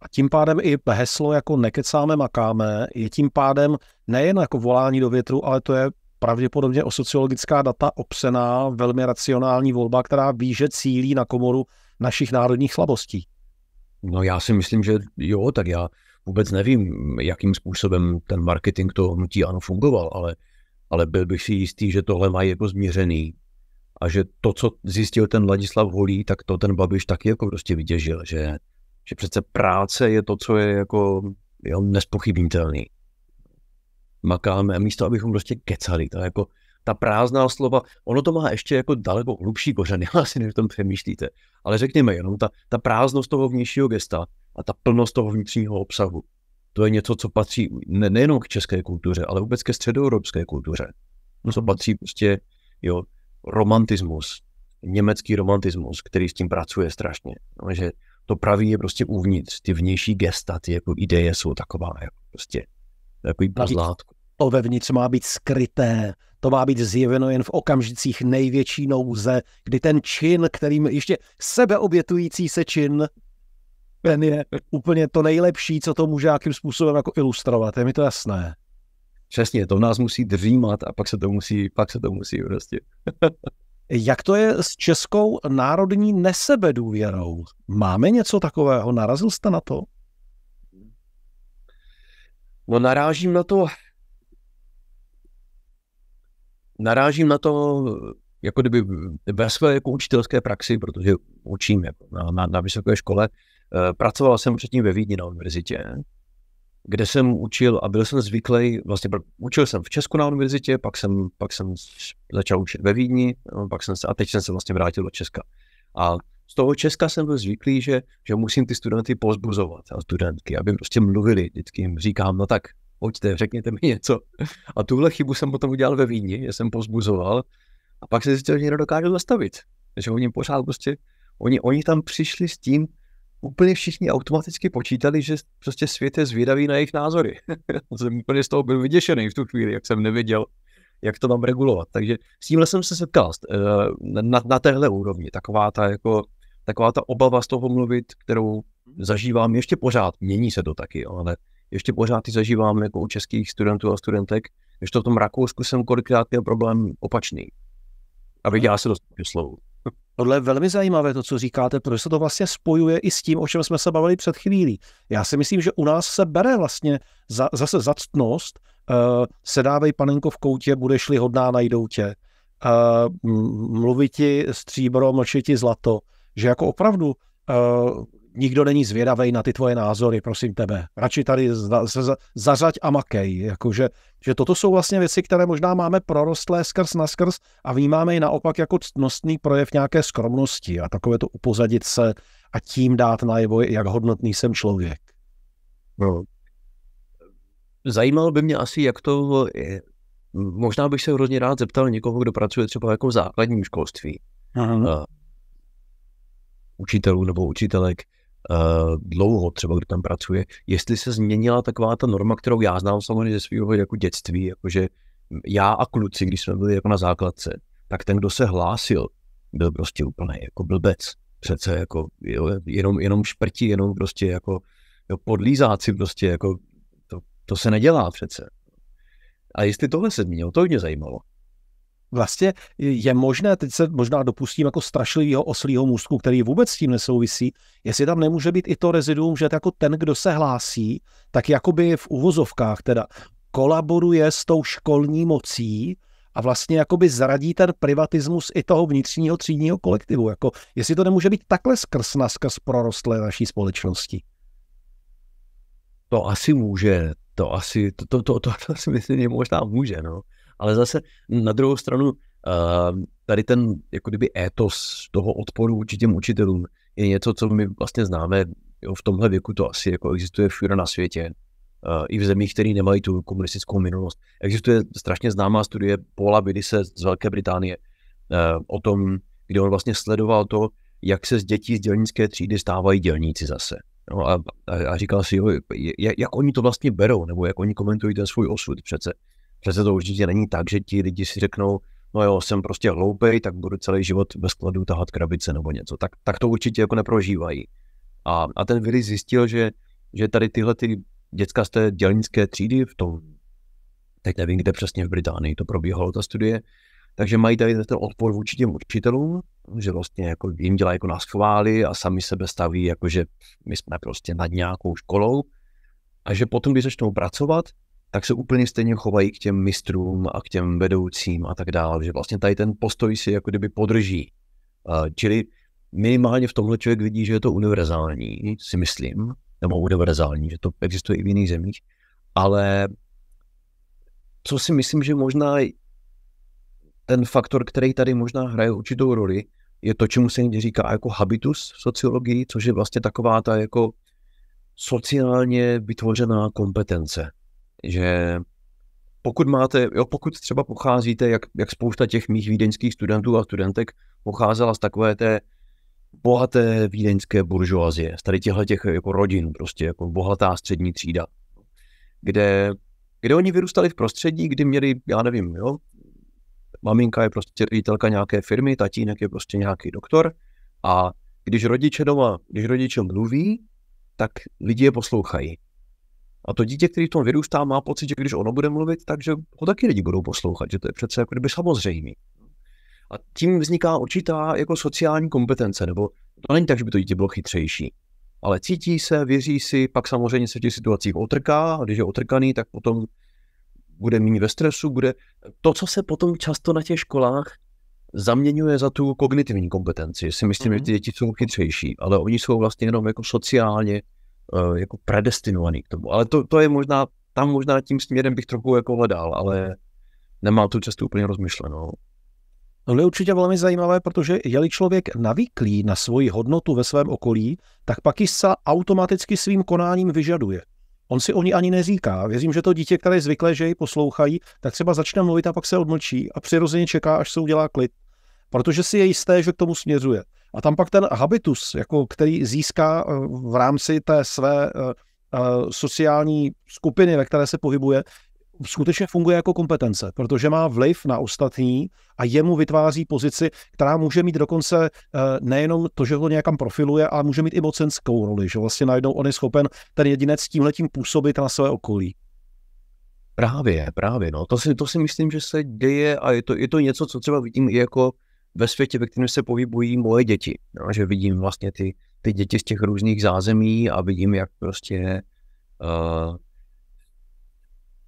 A tím pádem i heslo jako nekecáme, makáme je tím pádem nejen jako volání do větru, ale to je pravděpodobně o sociologická data obsená, velmi racionální volba, která ví, že cílí na komoru našich národních slabostí. No já si myslím, že jo, tak já vůbec nevím, jakým způsobem ten marketing toho hnutí ano fungoval, ale, ale byl bych si jistý, že tohle mají jako změřený a že to, co zjistil ten Ladislav Holý, tak to ten Babiš taky jako prostě vytěžil, že, že přece práce je to, co je jako jo, nespochybnitelný. Makáme místo, abychom prostě kecali, to jako ta prázdná slova, ono to má ještě jako daleko hlubší kořeny, asi než tom přemýšlíte. Ale řekněme jenom, ta, ta prázdnost toho vnějšího gesta a ta plnost toho vnitřního obsahu, to je něco, co patří ne, nejenom k české kultuře, ale vůbec ke středoevropské kultuře. Co mhm. patří prostě, jo, romantismus, německý romantismus, který s tím pracuje strašně. No, že to pravý je prostě uvnitř, ty vnější gesta, ty jako ideje jsou taková, jako prostě takový pozlátku. To vevnitř má být skryté, to má být zjeveno jen v okamžicích největší nouze, kdy ten čin, kterým ještě sebeobětující se čin, ten je úplně to nejlepší, co to může nějakým způsobem jako ilustrovat. Je mi to jasné. Přesně, to v nás musí dřímat a pak se to musí, pak se to musí prostě. Jak to je s českou národní nesebedůvěrou? Máme něco takového? Narazil jste na to? No narážím na to narážím na to jako kdyby ve své jako učitelské praxi, protože učím jako na, na, na vysoké škole, uh, pracoval jsem předtím ve Vídni na univerzitě, kde jsem učil a byl jsem zvyklý, vlastně učil jsem v Česku na univerzitě, pak jsem, pak jsem začal učit ve Vídni, no, pak jsem se, a teď jsem se vlastně vrátil do Česka. A z toho Česka jsem byl zvyklý, že, že musím ty studenty pozbuzovat a studentky, aby prostě mluvili. Vždycky jim říkám, no tak pojďte, řekněte mi něco. A tuhle chybu jsem potom udělal ve Vídni, že jsem pozbuzoval a pak se zjistil, že nedokážu zastavit. že oni pořád prostě, oni, oni tam přišli s tím, úplně všichni automaticky počítali, že prostě svět je zvědavý na jejich názory. jsem úplně z toho byl vyděšený v tu chvíli, jak jsem nevěděl, jak to mám regulovat. Takže s tímhle jsem se setkal eh, na, na téhle úrovni. Taková ta, jako, taková ta obava z toho mluvit, kterou zažívám ještě pořád, mění se to taky, ale ještě pořád ty zažívám jako u českých studentů a studentek, když to v tom Rakousku jsem kolikrát měl problém opačný. A viděl se dost slovu. Tohle je velmi zajímavé, to, co říkáte, protože se to vlastně spojuje i s tím, o čem jsme se bavili před chvílí. Já si myslím, že u nás se bere vlastně za, zase zactnost, uh, sedávej panenko v koutě, budeš-li hodná, najdou tě. Uh, mluviti stříbro, mlčiti zlato. Že jako opravdu uh, nikdo není zvědavý na ty tvoje názory, prosím tebe. Radši tady za, za, zařaď a makej. Jakože, že toto jsou vlastně věci, které možná máme prorostlé skrz na skrz a vnímáme i naopak jako ctnostný projev nějaké skromnosti a takové to upozadit se a tím dát najevo, jak hodnotný jsem člověk. No. Zajímalo by mě asi, jak to je. Možná bych se hrozně rád zeptal někoho, kdo pracuje třeba jako v základním školství. Aha. Uh, učitelů nebo učitelek, uh, dlouho třeba, kdo tam pracuje, jestli se změnila taková ta norma, kterou já znám samozřejmě ze svého jako dětství, jakože já a kluci, když jsme byli jako na základce, tak ten, kdo se hlásil, byl prostě úplně jako blbec. Přece jako jo, jenom, jenom šprti, jenom prostě jako jo, podlízáci prostě jako to, to se nedělá přece. A jestli tohle se změnilo, to mě zajímalo vlastně je možné, teď se možná dopustím jako strašlivého oslího můstku, který vůbec s tím nesouvisí, jestli tam nemůže být i to reziduum, že jako ten, kdo se hlásí, tak jakoby v uvozovkách teda kolaboruje s tou školní mocí a vlastně jakoby zradí ten privatismus i toho vnitřního třídního kolektivu. Jako, jestli to nemůže být takhle skrz na skrz prorostlé naší společnosti. To asi může, to asi, to, to, to, to, to si myslím, že možná může, no. Ale zase na druhou stranu, uh, tady ten jako kdyby étos toho odporu vůči těm učitelům je něco, co my vlastně známe jo, v tomhle věku, to asi jako existuje všude na světě. Uh, I v zemích, které nemají tu komunistickou minulost. Existuje strašně známá studie Paula Bidise z Velké Británie uh, o tom, kde on vlastně sledoval to, jak se z dětí z dělnické třídy stávají dělníci zase. No a, a, a říkal si, jo, jak, jak oni to vlastně berou, nebo jak oni komentují ten svůj osud přece. Přece to určitě není tak, že ti lidi si řeknou, no jo, jsem prostě hloupej, tak budu celý život ve skladu tahat krabice nebo něco. Tak, tak to určitě jako neprožívají. A, a ten Willy zjistil, že, že tady tyhle ty děcka z té dělnické třídy v tom, teď nevím, kde přesně v Británii to probíhalo, ta studie, takže mají tady ten odpor vůči těm učitelům, že vlastně jako jim dělají jako nás chvály a sami sebe staví, jako že my jsme prostě nad nějakou školou a že potom, když začnou pracovat, tak se úplně stejně chovají k těm mistrům a k těm vedoucím a tak dále, že vlastně tady ten postoj si jako kdyby podrží. Čili minimálně v tomhle člověk vidí, že je to univerzální, si myslím, nebo univerzální, že to existuje i v jiných zemích, ale co si myslím, že možná ten faktor, který tady možná hraje určitou roli, je to, čemu se někdy říká jako habitus v sociologii, což je vlastně taková ta jako sociálně vytvořená kompetence že pokud máte, jo, pokud třeba pocházíte, jak, jak spousta těch mých vídeňských studentů a studentek pocházela z takové té bohaté vídeňské buržoazie, z tady těchto těch jako rodin, prostě jako bohatá střední třída, kde, kde oni vyrůstali v prostředí, kdy měli, já nevím, jo, maminka je prostě ředitelka nějaké firmy, tatínek je prostě nějaký doktor a když rodiče doma, když rodiče mluví, tak lidi je poslouchají. A to dítě, který v tom vyrůstá, má pocit, že když ono bude mluvit, takže ho taky lidi budou poslouchat, že to je přece jako kdyby samozřejmý. A tím vzniká určitá jako sociální kompetence, nebo to není tak, že by to dítě bylo chytřejší. Ale cítí se, věří si, pak samozřejmě se v těch situacích otrká, a když je otrkaný, tak potom bude méně ve stresu, bude to, co se potom často na těch školách zaměňuje za tu kognitivní kompetenci. Si myslím, mm-hmm. že mhm. ty děti jsou chytřejší, ale oni jsou vlastně jenom jako sociálně jako predestinovaný k tomu. Ale to, to je možná, tam možná tím směrem bych trochu jako hledal, ale nemám tu cestu úplně rozmyšlenou. To je určitě velmi zajímavé, protože je-li člověk navyklý na svoji hodnotu ve svém okolí, tak pak ji zcela automaticky svým konáním vyžaduje. On si o ní ani neříká. Věřím, že to dítě, které je zvyklé, že ji poslouchají, tak třeba začne mluvit a pak se odmlčí a přirozeně čeká, až se udělá klid. Protože si je jisté, že k tomu směřuje. A tam pak ten habitus, jako který získá eh, v rámci té své eh, eh, sociální skupiny, ve které se pohybuje, skutečně funguje jako kompetence, protože má vliv na ostatní a jemu vytváří pozici, která může mít dokonce nejenom to, že ho nějakam profiluje, ale může mít i mocenskou roli, že vlastně najednou on je schopen ten jedinec tímhletím působit na své okolí. Právě, právě, no. To si, to si myslím, že se děje a je to, je to něco, co třeba vidím i jako ve světě, ve kterém se pohybují moje děti. No, že vidím vlastně ty, ty děti z těch různých zázemí a vidím, jak prostě uh,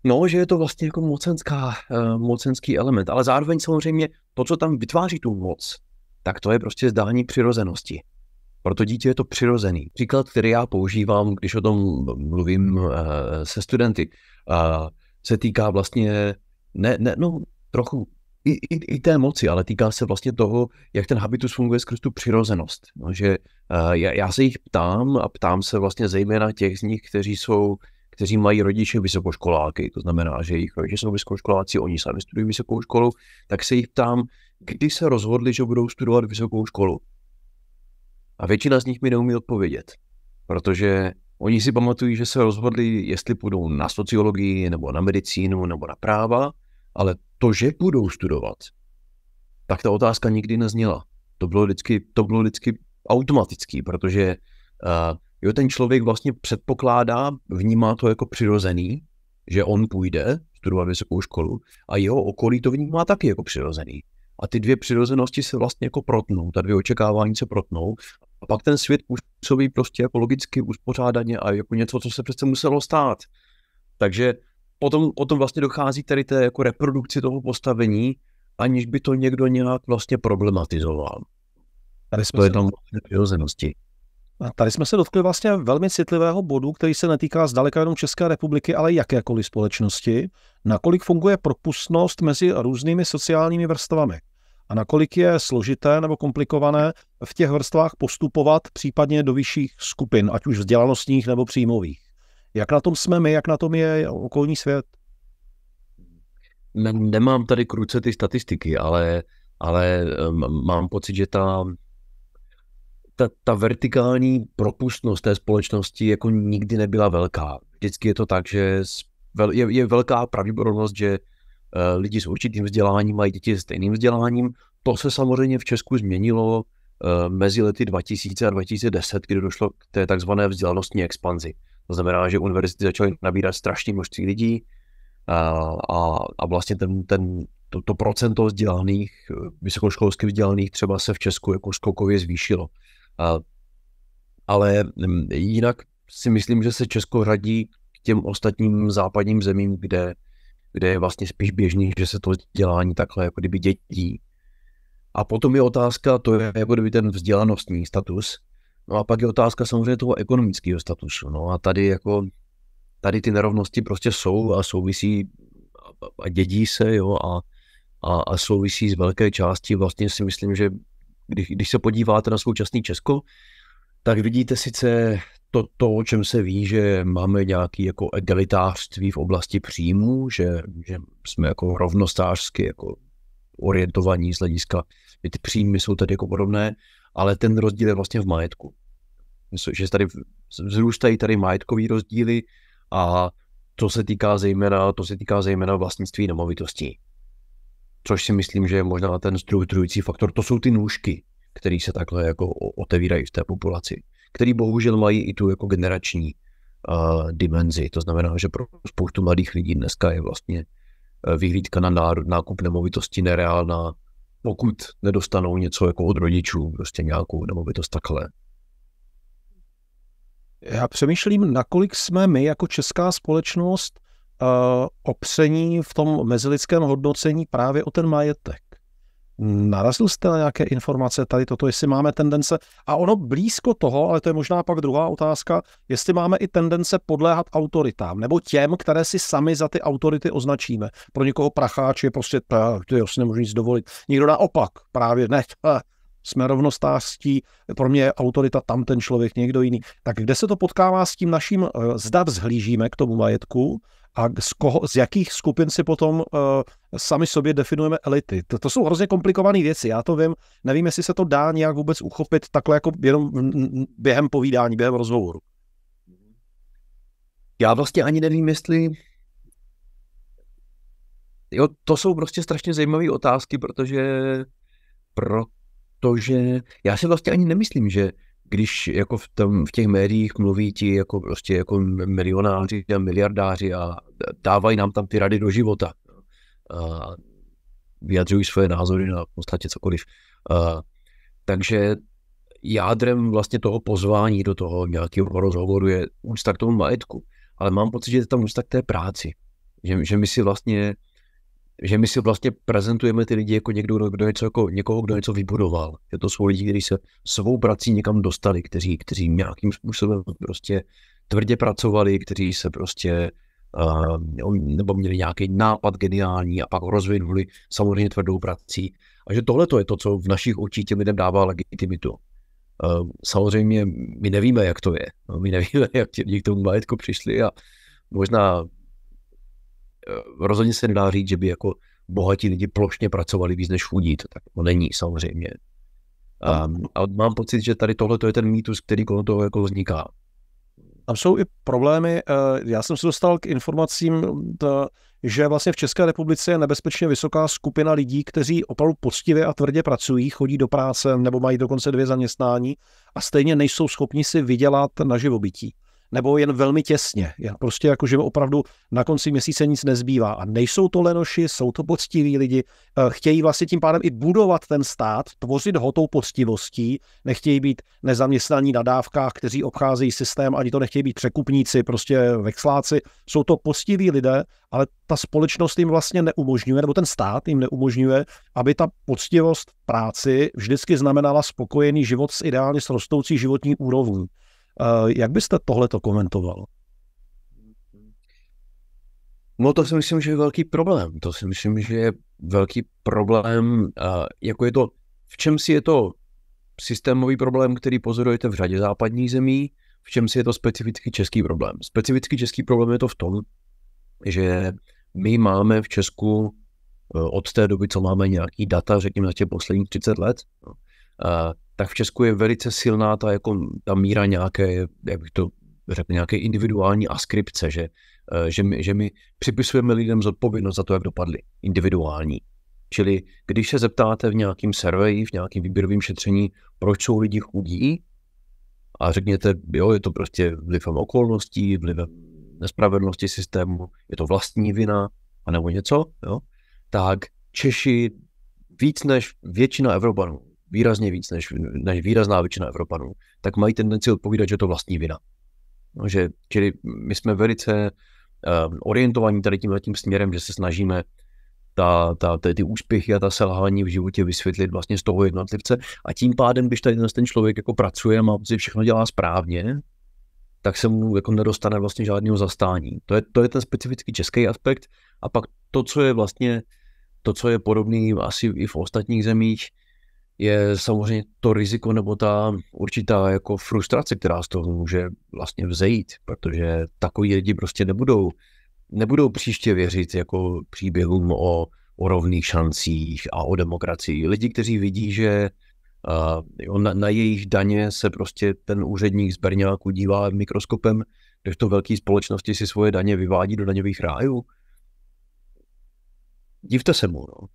No, že je to vlastně jako mocenská, uh, mocenský element, ale zároveň samozřejmě to, co tam vytváří tu moc, tak to je prostě zdání přirozenosti. Pro to dítě je to přirozený. Příklad, který já používám, když o tom mluvím uh, se studenty, uh, se týká vlastně, ne, ne, no, trochu i, i, i té moci, ale týká se vlastně toho, jak ten habitus funguje skrz tu přirozenost. No, že uh, já, já se jich ptám a ptám se vlastně zejména těch z nich, kteří jsou kteří mají rodiče vysokoškoláky, to znamená, že jejich rodiče jsou vysokoškoláci, oni sami studují vysokou školu, tak se jich ptám, kdy se rozhodli, že budou studovat vysokou školu. A většina z nich mi neumí odpovědět, protože oni si pamatují, že se rozhodli, jestli půjdou na sociologii, nebo na medicínu, nebo na práva, ale to, že budou studovat, tak ta otázka nikdy nezněla. To bylo vždycky, to bylo vždycky automatický, protože uh, Jo, ten člověk vlastně předpokládá, vnímá to jako přirozený, že on půjde studovat vysokou školu a jeho okolí to vnímá taky jako přirozený. A ty dvě přirozenosti se vlastně jako protnou, ta dvě očekávání se protnou a pak ten svět působí prostě jako logicky uspořádaně a jako něco, co se přece muselo stát. Takže potom, potom vlastně dochází tady té jako reprodukci toho postavení, aniž by to někdo nějak vlastně problematizoval. Tady jsme to je tam přirozenosti. A tady jsme se dotkli vlastně velmi citlivého bodu, který se netýká zdaleka jenom České republiky, ale jakékoliv společnosti, nakolik funguje propustnost mezi různými sociálními vrstvami a nakolik je složité nebo komplikované v těch vrstvách postupovat případně do vyšších skupin, ať už vzdělanostních nebo příjmových. Jak na tom jsme my, jak na tom je okolní svět? Nemám tady kruce ty statistiky, ale, ale mám pocit, že ta ta, ta vertikální propustnost té společnosti jako nikdy nebyla velká. Vždycky je to tak, že je, je velká pravděpodobnost, že uh, lidi s určitým vzděláním mají děti s stejným vzděláním. To se samozřejmě v Česku změnilo uh, mezi lety 2000 a 2010, kdy došlo k té takzvané vzdělanostní expanzi. To znamená, že univerzity začaly nabírat strašné množství lidí a, a, vlastně ten, ten, to, to procento vzdělaných, vysokoškolsky vzdělaných třeba se v Česku jako skokově zvýšilo. A, ale mm, jinak si myslím, že se Česko radí k těm ostatním západním zemím, kde, kde je vlastně spíš běžný, že se to vzdělání takhle jako kdyby dětí. A potom je otázka, to je jako kdyby ten vzdělanostní status, no a pak je otázka samozřejmě toho ekonomického statusu. No a tady jako, tady ty nerovnosti prostě jsou a souvisí a dědí se, jo, a, a, a souvisí z velké části. Vlastně si myslím, že když, když se podíváte na současný Česko, tak vidíte sice to, to, o čem se ví, že máme nějaký jako egalitářství v oblasti příjmů, že, že jsme jako rovnostářsky jako orientovaní z hlediska, že ty příjmy jsou tady jako podobné, ale ten rozdíl je vlastně v majetku. Že tady vzrůstají tady majetkový rozdíly a to se týká zejména, to se týká zejména vlastnictví nemovitostí což si myslím, že je možná ten strukturující faktor. To jsou ty nůžky, které se takhle jako otevírají v té populaci, který bohužel mají i tu jako generační uh, dimenzi. To znamená, že pro spoustu mladých lidí dneska je vlastně uh, vyhlídka na nákup nemovitosti nereálná, pokud nedostanou něco jako od rodičů, prostě nějakou nemovitost takhle. Já přemýšlím, nakolik jsme my jako česká společnost uh, opření v tom mezilidském hodnocení právě o ten majetek. Narazil jste na nějaké informace tady toto, jestli máme tendence, a ono blízko toho, ale to je možná pak druhá otázka, jestli máme i tendence podléhat autoritám, nebo těm, které si sami za ty autority označíme. Pro někoho pracháč je prostě, to si nemůžu nic dovolit. Někdo naopak, právě ne, jsme rovnostářství, pro mě je autorita tam ten člověk, někdo jiný. Tak kde se to potkává s tím naším, eh, zda vzhlížíme k tomu majetku, a z, koho, z jakých skupin si potom uh, sami sobě definujeme elity. To, to jsou hrozně komplikované věci, já to vím, nevím, jestli se to dá nějak vůbec uchopit takhle jako jenom během povídání, během rozhovoru. Já vlastně ani nevím, jestli jo, to jsou prostě strašně zajímavé otázky, protože, protože já si vlastně ani nemyslím, že když jako v, tom, v těch médiích mluví ti jako prostě jako milionáři a miliardáři a dávají nám tam ty rady do života. A vyjadřují svoje názory na podstatě cokoliv. A, takže jádrem vlastně toho pozvání do toho nějakého rozhovoru je úcta k tomu majetku. Ale mám pocit, že je tam úcta k té práci. Že, že my si vlastně že my si vlastně prezentujeme ty lidi jako někdo, kdo něco, jako někoho, kdo něco vybudoval. Je to jsou lidi, kteří se svou prací někam dostali, kteří, kteří nějakým způsobem prostě tvrdě pracovali, kteří se prostě uh, nebo měli nějaký nápad geniální a pak rozvinuli samozřejmě tvrdou prací. A že tohle to je to, co v našich očích těm lidem dává legitimitu. Uh, samozřejmě my nevíme, jak to je. No, my nevíme, jak ti k tomu majetku přišli a možná rozhodně se nedá říct, že by jako bohatí lidi plošně pracovali víc než chudí, to tak to není samozřejmě. A, a mám pocit, že tady tohle je ten mýtus, který kolem toho jako vzniká. Tam jsou i problémy. Eh, já jsem se dostal k informacím, že vlastně v České republice je nebezpečně vysoká skupina lidí, kteří opravdu poctivě a tvrdě pracují, chodí do práce nebo mají dokonce dvě zaměstnání a stejně nejsou schopni si vydělat na živobytí nebo jen velmi těsně. Jen prostě jako, že opravdu na konci měsíce nic nezbývá. A nejsou to lenoši, jsou to poctiví lidi, eh, chtějí vlastně tím pádem i budovat ten stát, tvořit ho tou poctivostí, nechtějí být nezaměstnaní na dávkách, kteří obcházejí systém, ani to nechtějí být překupníci, prostě vexláci. Jsou to poctiví lidé, ale ta společnost jim vlastně neumožňuje, nebo ten stát jim neumožňuje, aby ta poctivost práci vždycky znamenala spokojený život s ideálně s rostoucí životní úrovní. Jak byste tohle to komentoval? No to si myslím, že je velký problém. To si myslím, že je velký problém, jako je to, v čem si je to systémový problém, který pozorujete v řadě západních zemí, v čem si je to specifický český problém. Specifický český problém je to v tom, že my máme v Česku e, od té doby, co máme nějaký data, řekněme za těch posledních 30 let, no, tak v Česku je velice silná ta, jako, ta míra nějaké, jak bych to řekl, nějaké individuální askripce, že, eh, že, my, že my připisujeme lidem zodpovědnost za to, jak dopadli, individuální. Čili když se zeptáte v nějakém surveyi, v nějakém výběrovém šetření, proč jsou lidi chudí, a řekněte, jo, je to prostě vlivem okolností, vlivem nespravedlnosti systému, je to vlastní vina, anebo něco, jo, tak Češi víc než většina Evropanů výrazně víc než, než výrazná většina Evropanů, tak mají tendenci odpovídat, že je to vlastní vina. No, že, čili my jsme velice uh, orientovaní tady tím, tím směrem, že se snažíme ta, ta, ty, ty úspěchy a ta selhání v životě vysvětlit vlastně z toho jednotlivce a tím pádem, když tady ten člověk jako pracuje a má si všechno dělá správně, tak se mu jako nedostane vlastně žádného zastání. To je, to je ten specifický český aspekt a pak to, co je vlastně to, co je podobný asi i v ostatních zemích, je samozřejmě to riziko nebo ta určitá jako frustrace, která z toho může vlastně vzejít, protože takový lidi prostě nebudou, nebudou příště věřit jako příběhům o, o rovných šancích a o demokracii. Lidi, kteří vidí, že uh, na, na jejich daně se prostě ten úředník z Berňáku dívá mikroskopem, když to velké společnosti si svoje daně vyvádí do daňových rájů. Divte se mu, no.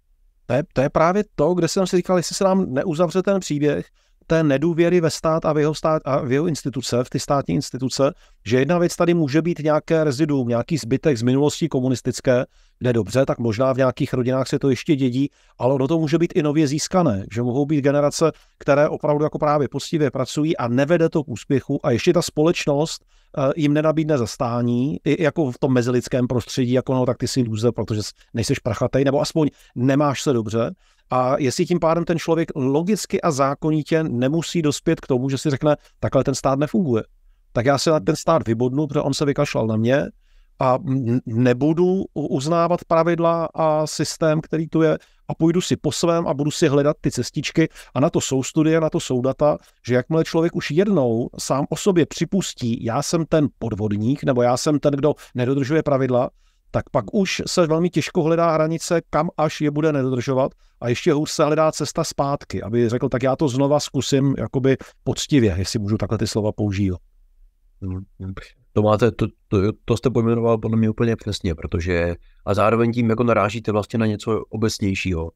To je, to je právě to, kde jsem si říkal, jestli se nám neuzavře ten příběh té nedůvěry ve stát a v jeho, stát, a v jeho instituce, v ty státní instituce, že jedna věc tady může být nějaké reziduum, nějaký zbytek z minulosti komunistické, kde dobře, tak možná v nějakých rodinách se to ještě dědí, ale ono to může být i nově získané, že mohou být generace, které opravdu jako právě poctivě pracují a nevede to k úspěchu a ještě ta společnost Eh, jim nenabídne zastání, i jako v tom mezilidském prostředí, jako no, tak ty si loser, protože nejseš prachatej, nebo aspoň nemáš se dobře. A jestli tím pádem ten člověk logicky a zákonitě nemusí dospět k tomu, že si řekne, takhle ten stát nefunguje, tak já na ten stát vybodnu, protože on se vykašlal na mě, a nebudu uznávat pravidla a systém, který tu je a půjdu si po svém a budu si hledat ty cestičky a na to jsou studie, na to jsou data, že jakmile člověk už jednou sám o sobě připustí, já jsem ten podvodník nebo já jsem ten, kdo nedodržuje pravidla, tak pak už se velmi těžko hledá hranice, kam až je bude nedodržovat a ještě hůř se hledá cesta zpátky, aby řekl, tak já to znova zkusím jakoby poctivě, jestli můžu takhle ty slova použít. Hmm, To máte, to, to, to jste pojmenoval podle mě úplně přesně, protože a zároveň tím jako narážíte vlastně na něco obecnějšího,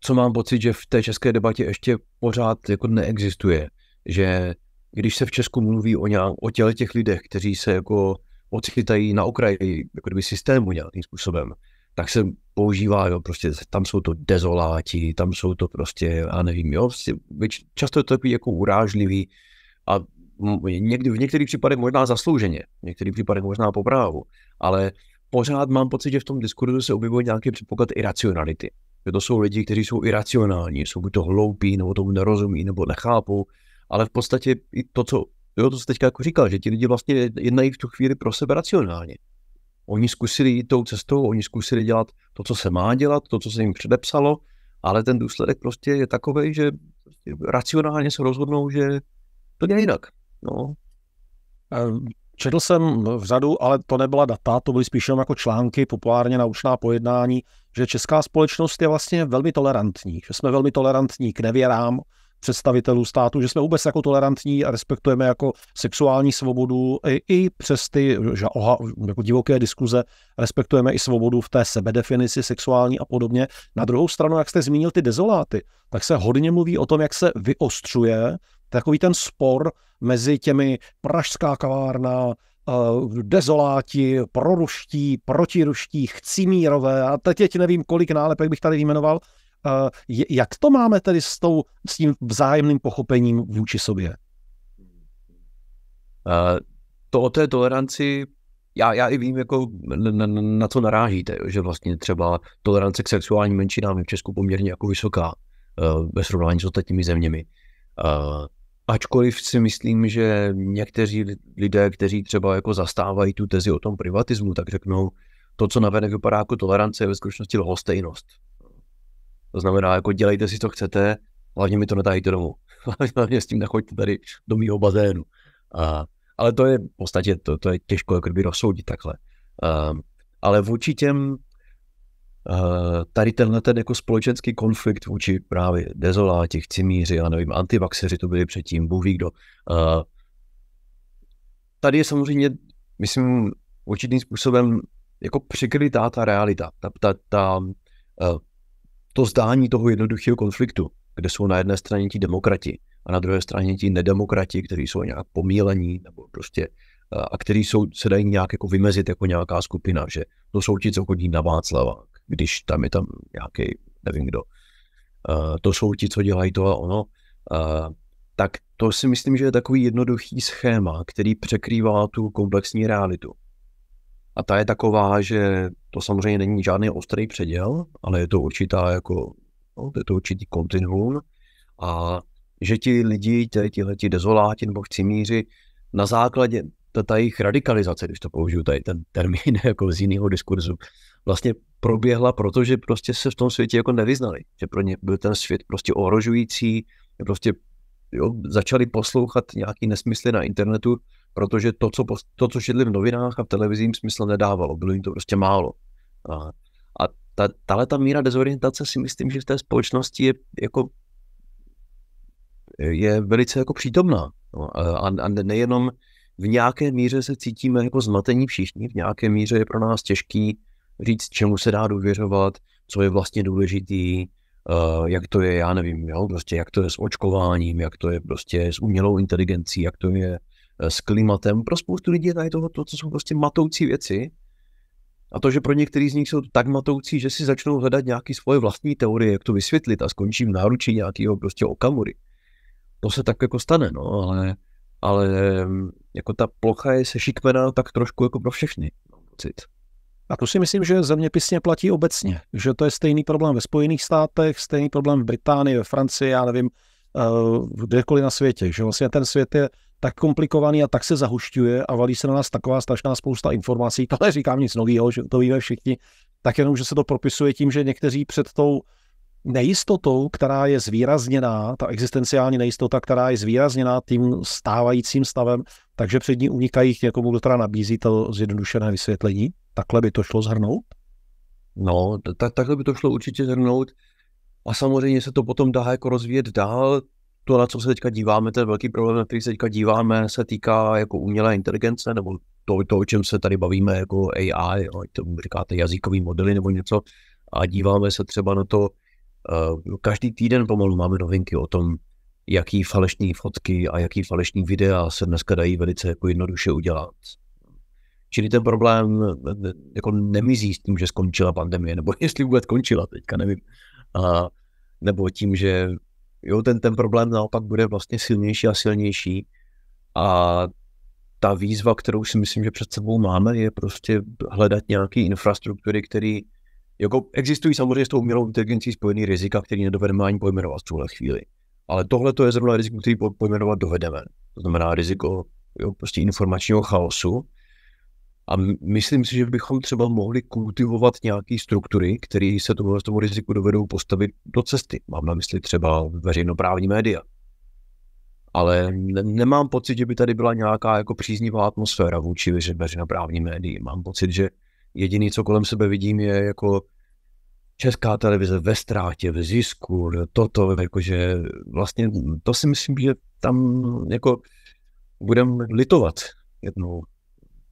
co mám pocit, že v té české debatě ještě pořád jako neexistuje, že když se v Česku mluví o, nějak, o těle těch lidech, kteří se jako ocitají na okraji jako kdyby systému nějakým způsobem, tak se používá, jo, prostě tam jsou to dezoláti, tam jsou to prostě, já nevím, jo, prostě, často je to takový jako urážlivý a někdy, v některých případech možná zaslouženě, v některých případech možná po právu, ale pořád mám pocit, že v tom diskurzu se objevuje nějaký předpoklad iracionality. Že to jsou lidi, kteří jsou iracionální, jsou buď to hloupí, nebo tomu nerozumí, nebo nechápou, ale v podstatě i to, co, jo, to se teďka jako říkal, že ti lidi vlastně jednají v tu chvíli pro sebe racionálně. Oni zkusili jít tou cestou, oni zkusili dělat to, co se má dělat, to, co se jim předepsalo, ale ten důsledek prostě je takový, že prostě racionálně se rozhodnou, že to dělají jinak. No. Ehm, četl jsem v řadu, ale to nebyla data, to byly spíš jako články, populárně naučná pojednání, že česká společnost je vlastně velmi tolerantní, že jsme velmi tolerantní k nevěrám, představitelů státu, že jsme vůbec jako tolerantní a respektujeme jako sexuální svobodu i, i přes ty že, oha, jako divoké diskuze, respektujeme i svobodu v té sebedefinici sexuální a podobně. Na druhou stranu, jak jste zmínil ty dezoláty, tak se hodně mluví o tom, jak se vyostřuje takový ten spor mezi těmi pražská kavárna, uh, dezoláti, proruští, protiruští, chcimírové a teď nevím, kolik nálepek bych tady vyjmenoval, jak to máme tedy s, tou, s tím vzájemným pochopením vůči sobě? Uh, to o té toleranci, já, já i vím, jako na, na, na co narážíte, že vlastně třeba tolerance k sexuálním menšinám je v Česku poměrně jako vysoká uh, ve srovnání s ostatními zeměmi. Ačkoliv si myslím, že někteří lidé, kteří třeba jako zastávají tu tezi o tom privatismu, tak řeknou, to, co navenek vypadá jako tolerance, je ve skutečnosti lhostejnost. To znamená, jako dělejte si, co chcete, hlavně mi to netajte domů. hlavně s tím nechoďte tady do mýho bazénu. A, ale to je v podstatě, to, to je těžko jako by rozsoudit takhle. A, ale vůči těm Uh, tady tenhle ten jako společenský konflikt vůči právě dezoláti, chcimíři, já nevím, antivaxeři to byli předtím, Bůh ví kdo. Uh, tady je samozřejmě, myslím, určitým způsobem jako přikrytá ta realita, ta, ta, ta to zdání toho jednoduchého konfliktu, kde jsou na jedné straně ti demokrati a na druhé straně ti nedemokrati, kteří jsou nějak pomílení nebo prostě a kteří jsou, se dají nějak jako vymezit jako nějaká skupina, že to jsou ti, co chodí na Václava, když tam je tam nějaký, nevím kdo. To jsou ti, co dělají to a ono. Tak to si myslím, že je takový jednoduchý schéma, který překrývá tu komplexní realitu. A ta je taková, že to samozřejmě není žádný ostrý předěl, ale je to určitá jako, no, je to určitý kontinuum. A že ti lidi, tihle ti dezoláti nebo chcimíři na základě ta jejich radikalizace, když to použiju tady ten termín jako z jiného diskurzu, vlastně proběhla, protože prostě se v tom světě jako nevyznali, že pro ně byl ten svět prostě ohrožující, prostě jo, začali poslouchat nějaký nesmysly na internetu, protože to, co, to, co šedli v novinách a v televizi jim smysl nedávalo, bylo jim to prostě málo. A, a ta, tahle ta míra dezorientace si myslím, že v té společnosti je jako je velice jako přítomná. No, a, a nejenom v nějaké míře se cítíme jako zmatení všichni, v nějaké míře je pro nás těžký říct, čemu se dá důvěřovat, co je vlastně důležitý, jak to je, já nevím, jo, prostě jak to je s očkováním, jak to je prostě s umělou inteligencí, jak to je s klimatem. Pro spoustu lidí je tady toho, to, co jsou prostě matoucí věci. A to, že pro některý z nich jsou tak matoucí, že si začnou hledat nějaké svoje vlastní teorie, jak to vysvětlit a skončí v náručí nějakého prostě okamury. To se tak jako stane, no, ale, ale mm, jako ta plocha je sešikmená tak trošku jako pro všechny, pocit. A to si myslím, že zeměpisně platí obecně, že to je stejný problém ve Spojených státech, stejný problém v Británii, ve Francii, já nevím, eh, kdekoliv na světě, že vlastně ten svět je tak komplikovaný a tak se zahušťuje a valí se na nás taková strašná spousta informací. To neříkám nic nového, že to víme všichni, tak jenom, že se to propisuje tím, že někteří před tou nejistotou, která je zvýrazněná, ta existenciální nejistota, která je zvýrazněná tím stávajícím stavem, takže před ní unikají k někomu, kdo teda nabízí to zjednodušené vysvětlení. Takhle by to šlo zhrnout? No, tak, takhle by to šlo určitě zhrnout. A samozřejmě se to potom dá jako rozvíjet dál to, na co se teďka díváme, ten velký problém, na který se teďka díváme, se týká jako umělé inteligence, nebo to, to o čem se tady bavíme, jako AI, jo, to říkáte jazykový modely nebo něco, a díváme se třeba na to, uh, každý týden pomalu máme novinky o tom, jaký falešní fotky a jaký falešní videa se dneska dají velice jako jednoduše udělat. Čili ten problém jako nemizí s tím, že skončila pandemie, nebo jestli vůbec skončila, teďka nevím. A, nebo tím, že jo, ten, ten problém naopak bude vlastně silnější a silnější. A ta výzva, kterou si myslím, že před sebou máme, je prostě hledat nějaké infrastruktury, které jako existují samozřejmě s tou umělou inteligencí spojený rizika, který nedovedeme ani pojmenovat v tuhle chvíli. Ale tohle to je zrovna riziko, který pojmenovat dovedeme. To znamená riziko jo, prostě informačního chaosu. A myslím si, že bychom třeba mohli kultivovat nějaké struktury, které se tomu, tomu riziku dovedou postavit do cesty. Mám na mysli třeba veřejnoprávní média. Ale ne, nemám pocit, že by tady byla nějaká jako příznivá atmosféra vůči veřejnoprávní médii. Mám pocit, že jediný, co kolem sebe vidím, je jako česká televize ve ztrátě, v zisku, toto, jakože vlastně to si myslím, že tam jako budeme litovat jednou.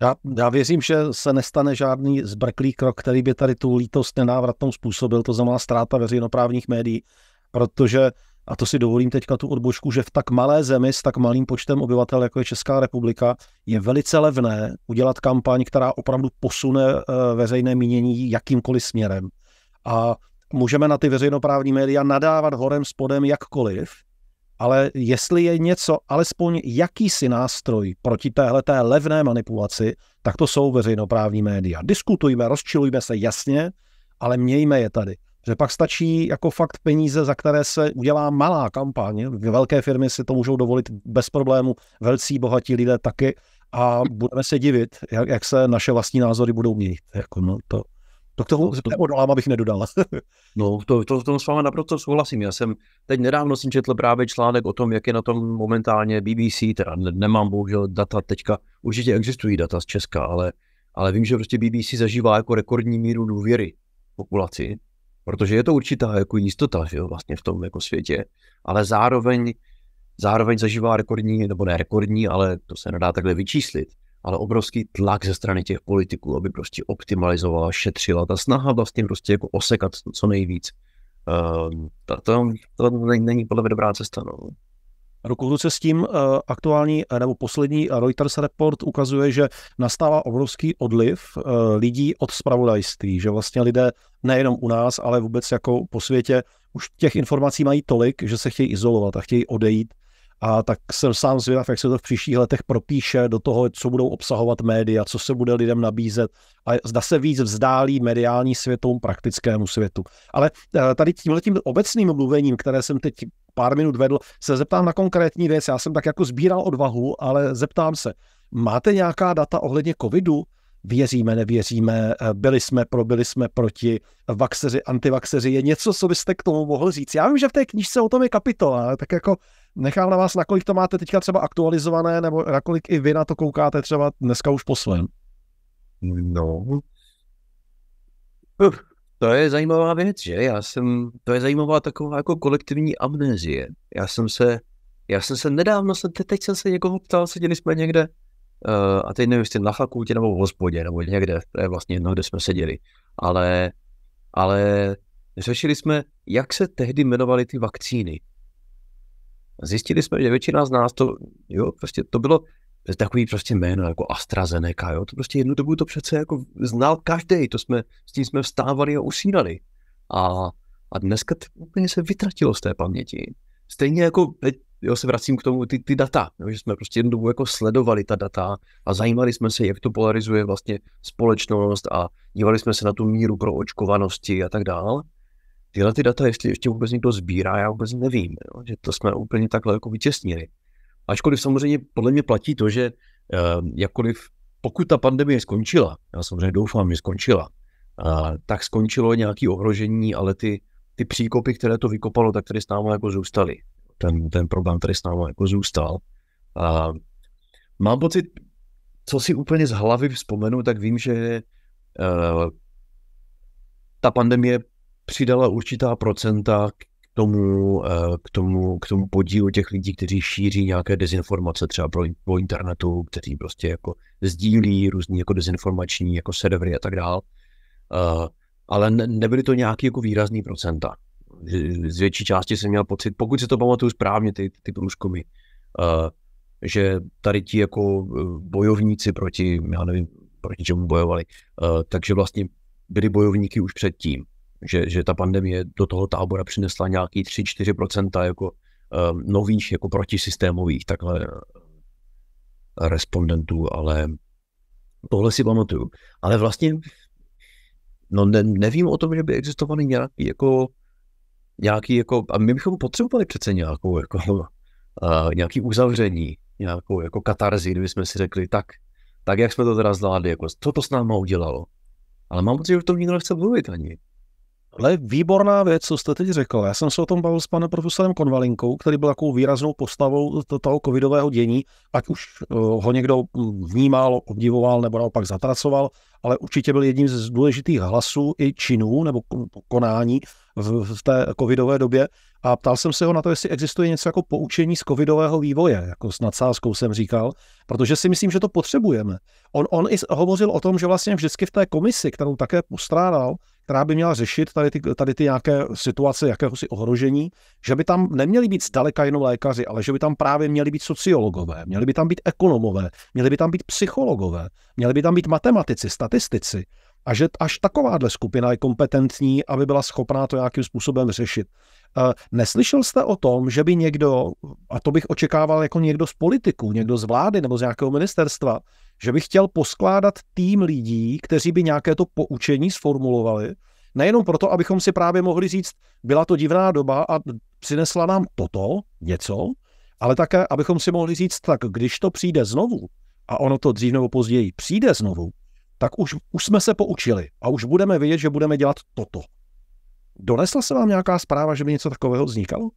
Já, já věřím, že se nestane žádný zbrklý krok, který by tady tu lítost nenávratnou způsobil, to znamená ztráta veřejnoprávních médií, protože, a to si dovolím teďka tu odbočku, že v tak malé zemi s tak malým počtem obyvatel, jako je Česká republika, je velice levné udělat kampaň, která opravdu posune eh, veřejné mínění jakýmkoliv směrem. A můžeme na ty veřejnoprávní média nadávat horem spodem jakkoliv, ale jestli je něco, alespoň jakýsi nástroj proti téhle té levné manipulaci, tak to jsou veřejnoprávní média. Diskutujme, rozčilujme se jasně, ale mějme je tady. Že pak stačí jako fakt peníze, za které se udělá malá kampaň. Velké firmy si to můžou dovolit bez problému, velcí, bohatí lidé taky a budeme se divit, jak, jak se naše vlastní názory budou měnit. Jako no, to, to k tomu to, neodolám, abych nedodal. no, to, to, to s vámi naprosto souhlasím. Já jsem teď nedávno jsem četl právě článek o tom, jak je na tom momentálně BBC, teda ne, nemám bohužel data teďka, určitě existují data z Česka, ale, ale vím, že prostě BBC zažívá jako rekordní míru důvěry populaci, protože je to určitá jako jistota, že jo, vlastně v tom jako světě, ale zároveň, zároveň zažívá rekordní, nebo ne rekordní, ale to se nedá takhle vyčíslit, ale obrovský tlak ze strany těch politiků, aby prostě optimalizovala, šetřila. Ta snaha vlastně prostě jako osekat co nejvíc. Uh, to, to, to není, podle mě dobrá cesta. No. Ruku se s tím uh, aktuální nebo poslední Reuters report ukazuje, že nastává obrovský odliv lidí od spravodajství, že vlastně lidé nejenom u nás, ale vůbec jako po světě už těch informací mají tolik, že se chtějí izolovat a chtějí odejít a tak jsem sám zvědav, jak se to v příštích letech propíše do toho, co budou obsahovat média, co se bude lidem nabízet a zda se víc vzdálí mediální světům praktickému světu. Ale eh, tady tímhletím obecným mluvením, které jsem teď pár minut vedl, se zeptám na konkrétní věc. Já jsem tak jako sbíral odvahu, ale zeptám se, máte nějaká data ohledně covidu? Věříme, nevěříme, eh, byli jsme pro, byli jsme proti, vaxeři, antivaxeři, je něco, co byste k tomu mohl říct? Já vím, že v té knížce o tom je kapitola, ale tak jako nechám na vás, nakolik to máte teďka třeba aktualizované, nebo nakolik i vy na to koukáte třeba dneska už po svém. No, to je zajímavá věc, že? Já jsem, to je zajímavá taková jako kolektivní amnézie. Já jsem se, já jsem se nedávno, jsem, teď jsem se někoho ptal, seděli jsme někde, a teď nevím, jestli na fakultě nebo v hospodě, nebo někde, to je vlastně jedno, kde jsme seděli, ale, ale řešili jsme, jak se tehdy jmenovaly ty vakcíny. Zjistili jsme, že většina z nás to, jo, prostě to bylo takový prostě jméno jako AstraZeneca, jo, to prostě jednu dobu to přece jako znal každý, to jsme, s tím jsme vstávali a usínali. A, a dneska to úplně se vytratilo z té paměti. Stejně jako, jo, se vracím k tomu, ty, ty data, jo, že jsme prostě jednu dobu jako sledovali ta data a zajímali jsme se, jak to polarizuje vlastně společnost a dívali jsme se na tu míru pro očkovanosti a tak dále tyhle ty data, jestli ještě vůbec někdo sbírá, já vůbec nevím, jo, že to jsme úplně takhle jako vytěsnili. Ačkoliv samozřejmě podle mě platí to, že uh, jakkoliv pokud ta pandemie skončila, já samozřejmě doufám, že skončila, uh, tak skončilo nějaké ohrožení, ale ty, ty příkopy, které to vykopalo, tak tady s námi jako zůstaly. Ten, ten problém tady s námi jako zůstal. Uh, mám pocit, co si úplně z hlavy vzpomenu, tak vím, že uh, ta pandemie přidala určitá procenta tomu, eh, k tomu, k tomu podílu těch lidí, kteří šíří nějaké dezinformace třeba pro, po internetu, kteří prostě jako sdílí různý jako dezinformační jako servery a tak dál. Uh, ale ne, nebyly to nějaký jako výrazný procenta. Z větší části jsem měl pocit, pokud si to pamatuju správně, ty, ty průzkumy, uh, že tady ti jako bojovníci proti, já nevím, proti čemu bojovali, uh, takže vlastně byli bojovníky už předtím že, že ta pandemie do toho tábora přinesla nějaký 3-4% jako nových, jako protisystémových takhle respondentů, ale tohle si pamatuju. Ale vlastně no ne, nevím o tom, že by existovaly nějaký jako nějaký jako, a my bychom potřebovali přece nějakou jako uh, nějaký uzavření, nějakou jako katarzi, kdyby jsme si řekli, tak, tak jak jsme to teda zvládli, jako, co to s náma udělalo. Ale mám pocit, že v tom nikdo nechce mluvit ani. Ale výborná věc, co jste teď řekl. Já jsem se o tom bavil s panem profesorem Konvalinkou, který byl takovou výraznou postavou toho covidového dění, ať už eh, ho někdo vnímal, obdivoval nebo naopak zatracoval, ale určitě byl jedním z důležitých hlasů i činů nebo konání v, v té covidové době. A ptal jsem se ho na to, jestli existuje něco jako poučení z covidového vývoje, jako s nadsázkou jsem říkal, protože si myslím, že to potřebujeme. On, on i hovořil o tom, že vlastně vždycky v té komisi, kterou také postrádal, která by měla řešit tady ty, tady ty nějaké situace jakéhosi ohrožení, že by tam neměli být zdaleka jenom lékaři, ale že by tam právě měli být sociologové, měli by tam být ekonomové, měli by tam být psychologové, měli by tam být matematici, statistici. A že až takováhle skupina je kompetentní, aby byla schopná to nějakým způsobem řešit. Eh, neslyšel jste o tom, že by někdo, a to bych očekával jako někdo z politiků, někdo z vlády nebo z nějakého ministerstva, že bych chtěl poskládat tým lidí, kteří by nějaké to poučení sformulovali, nejenom proto, abychom si právě mohli říct, byla to divná doba a přinesla nám toto, něco, ale také, abychom si mohli říct, tak když to přijde znovu, a ono to dřív nebo později přijde znovu, tak už, už jsme se poučili a už budeme vědět, že budeme dělat toto. Donesla se vám nějaká zpráva, že by něco takového vznikalo?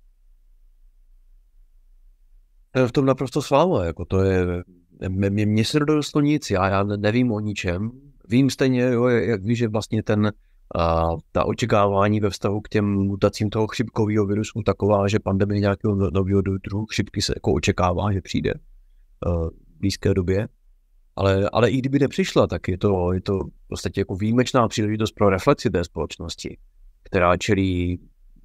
V tom naprosto s vámi, jako to je mně se nedostalo nic, já, já nevím o ničem. Vím stejně, jo, jak víš, že vlastně ten, a, ta očekávání ve vztahu k těm mutacím toho chřipkového virusu taková, že pandemie nějakého no, nového druhu chřipky se jako očekává, že přijde v blízké době. Ale, ale i kdyby nepřišla, tak je to, je to v podstatě jako výjimečná příležitost pro reflexi té společnosti, která čelí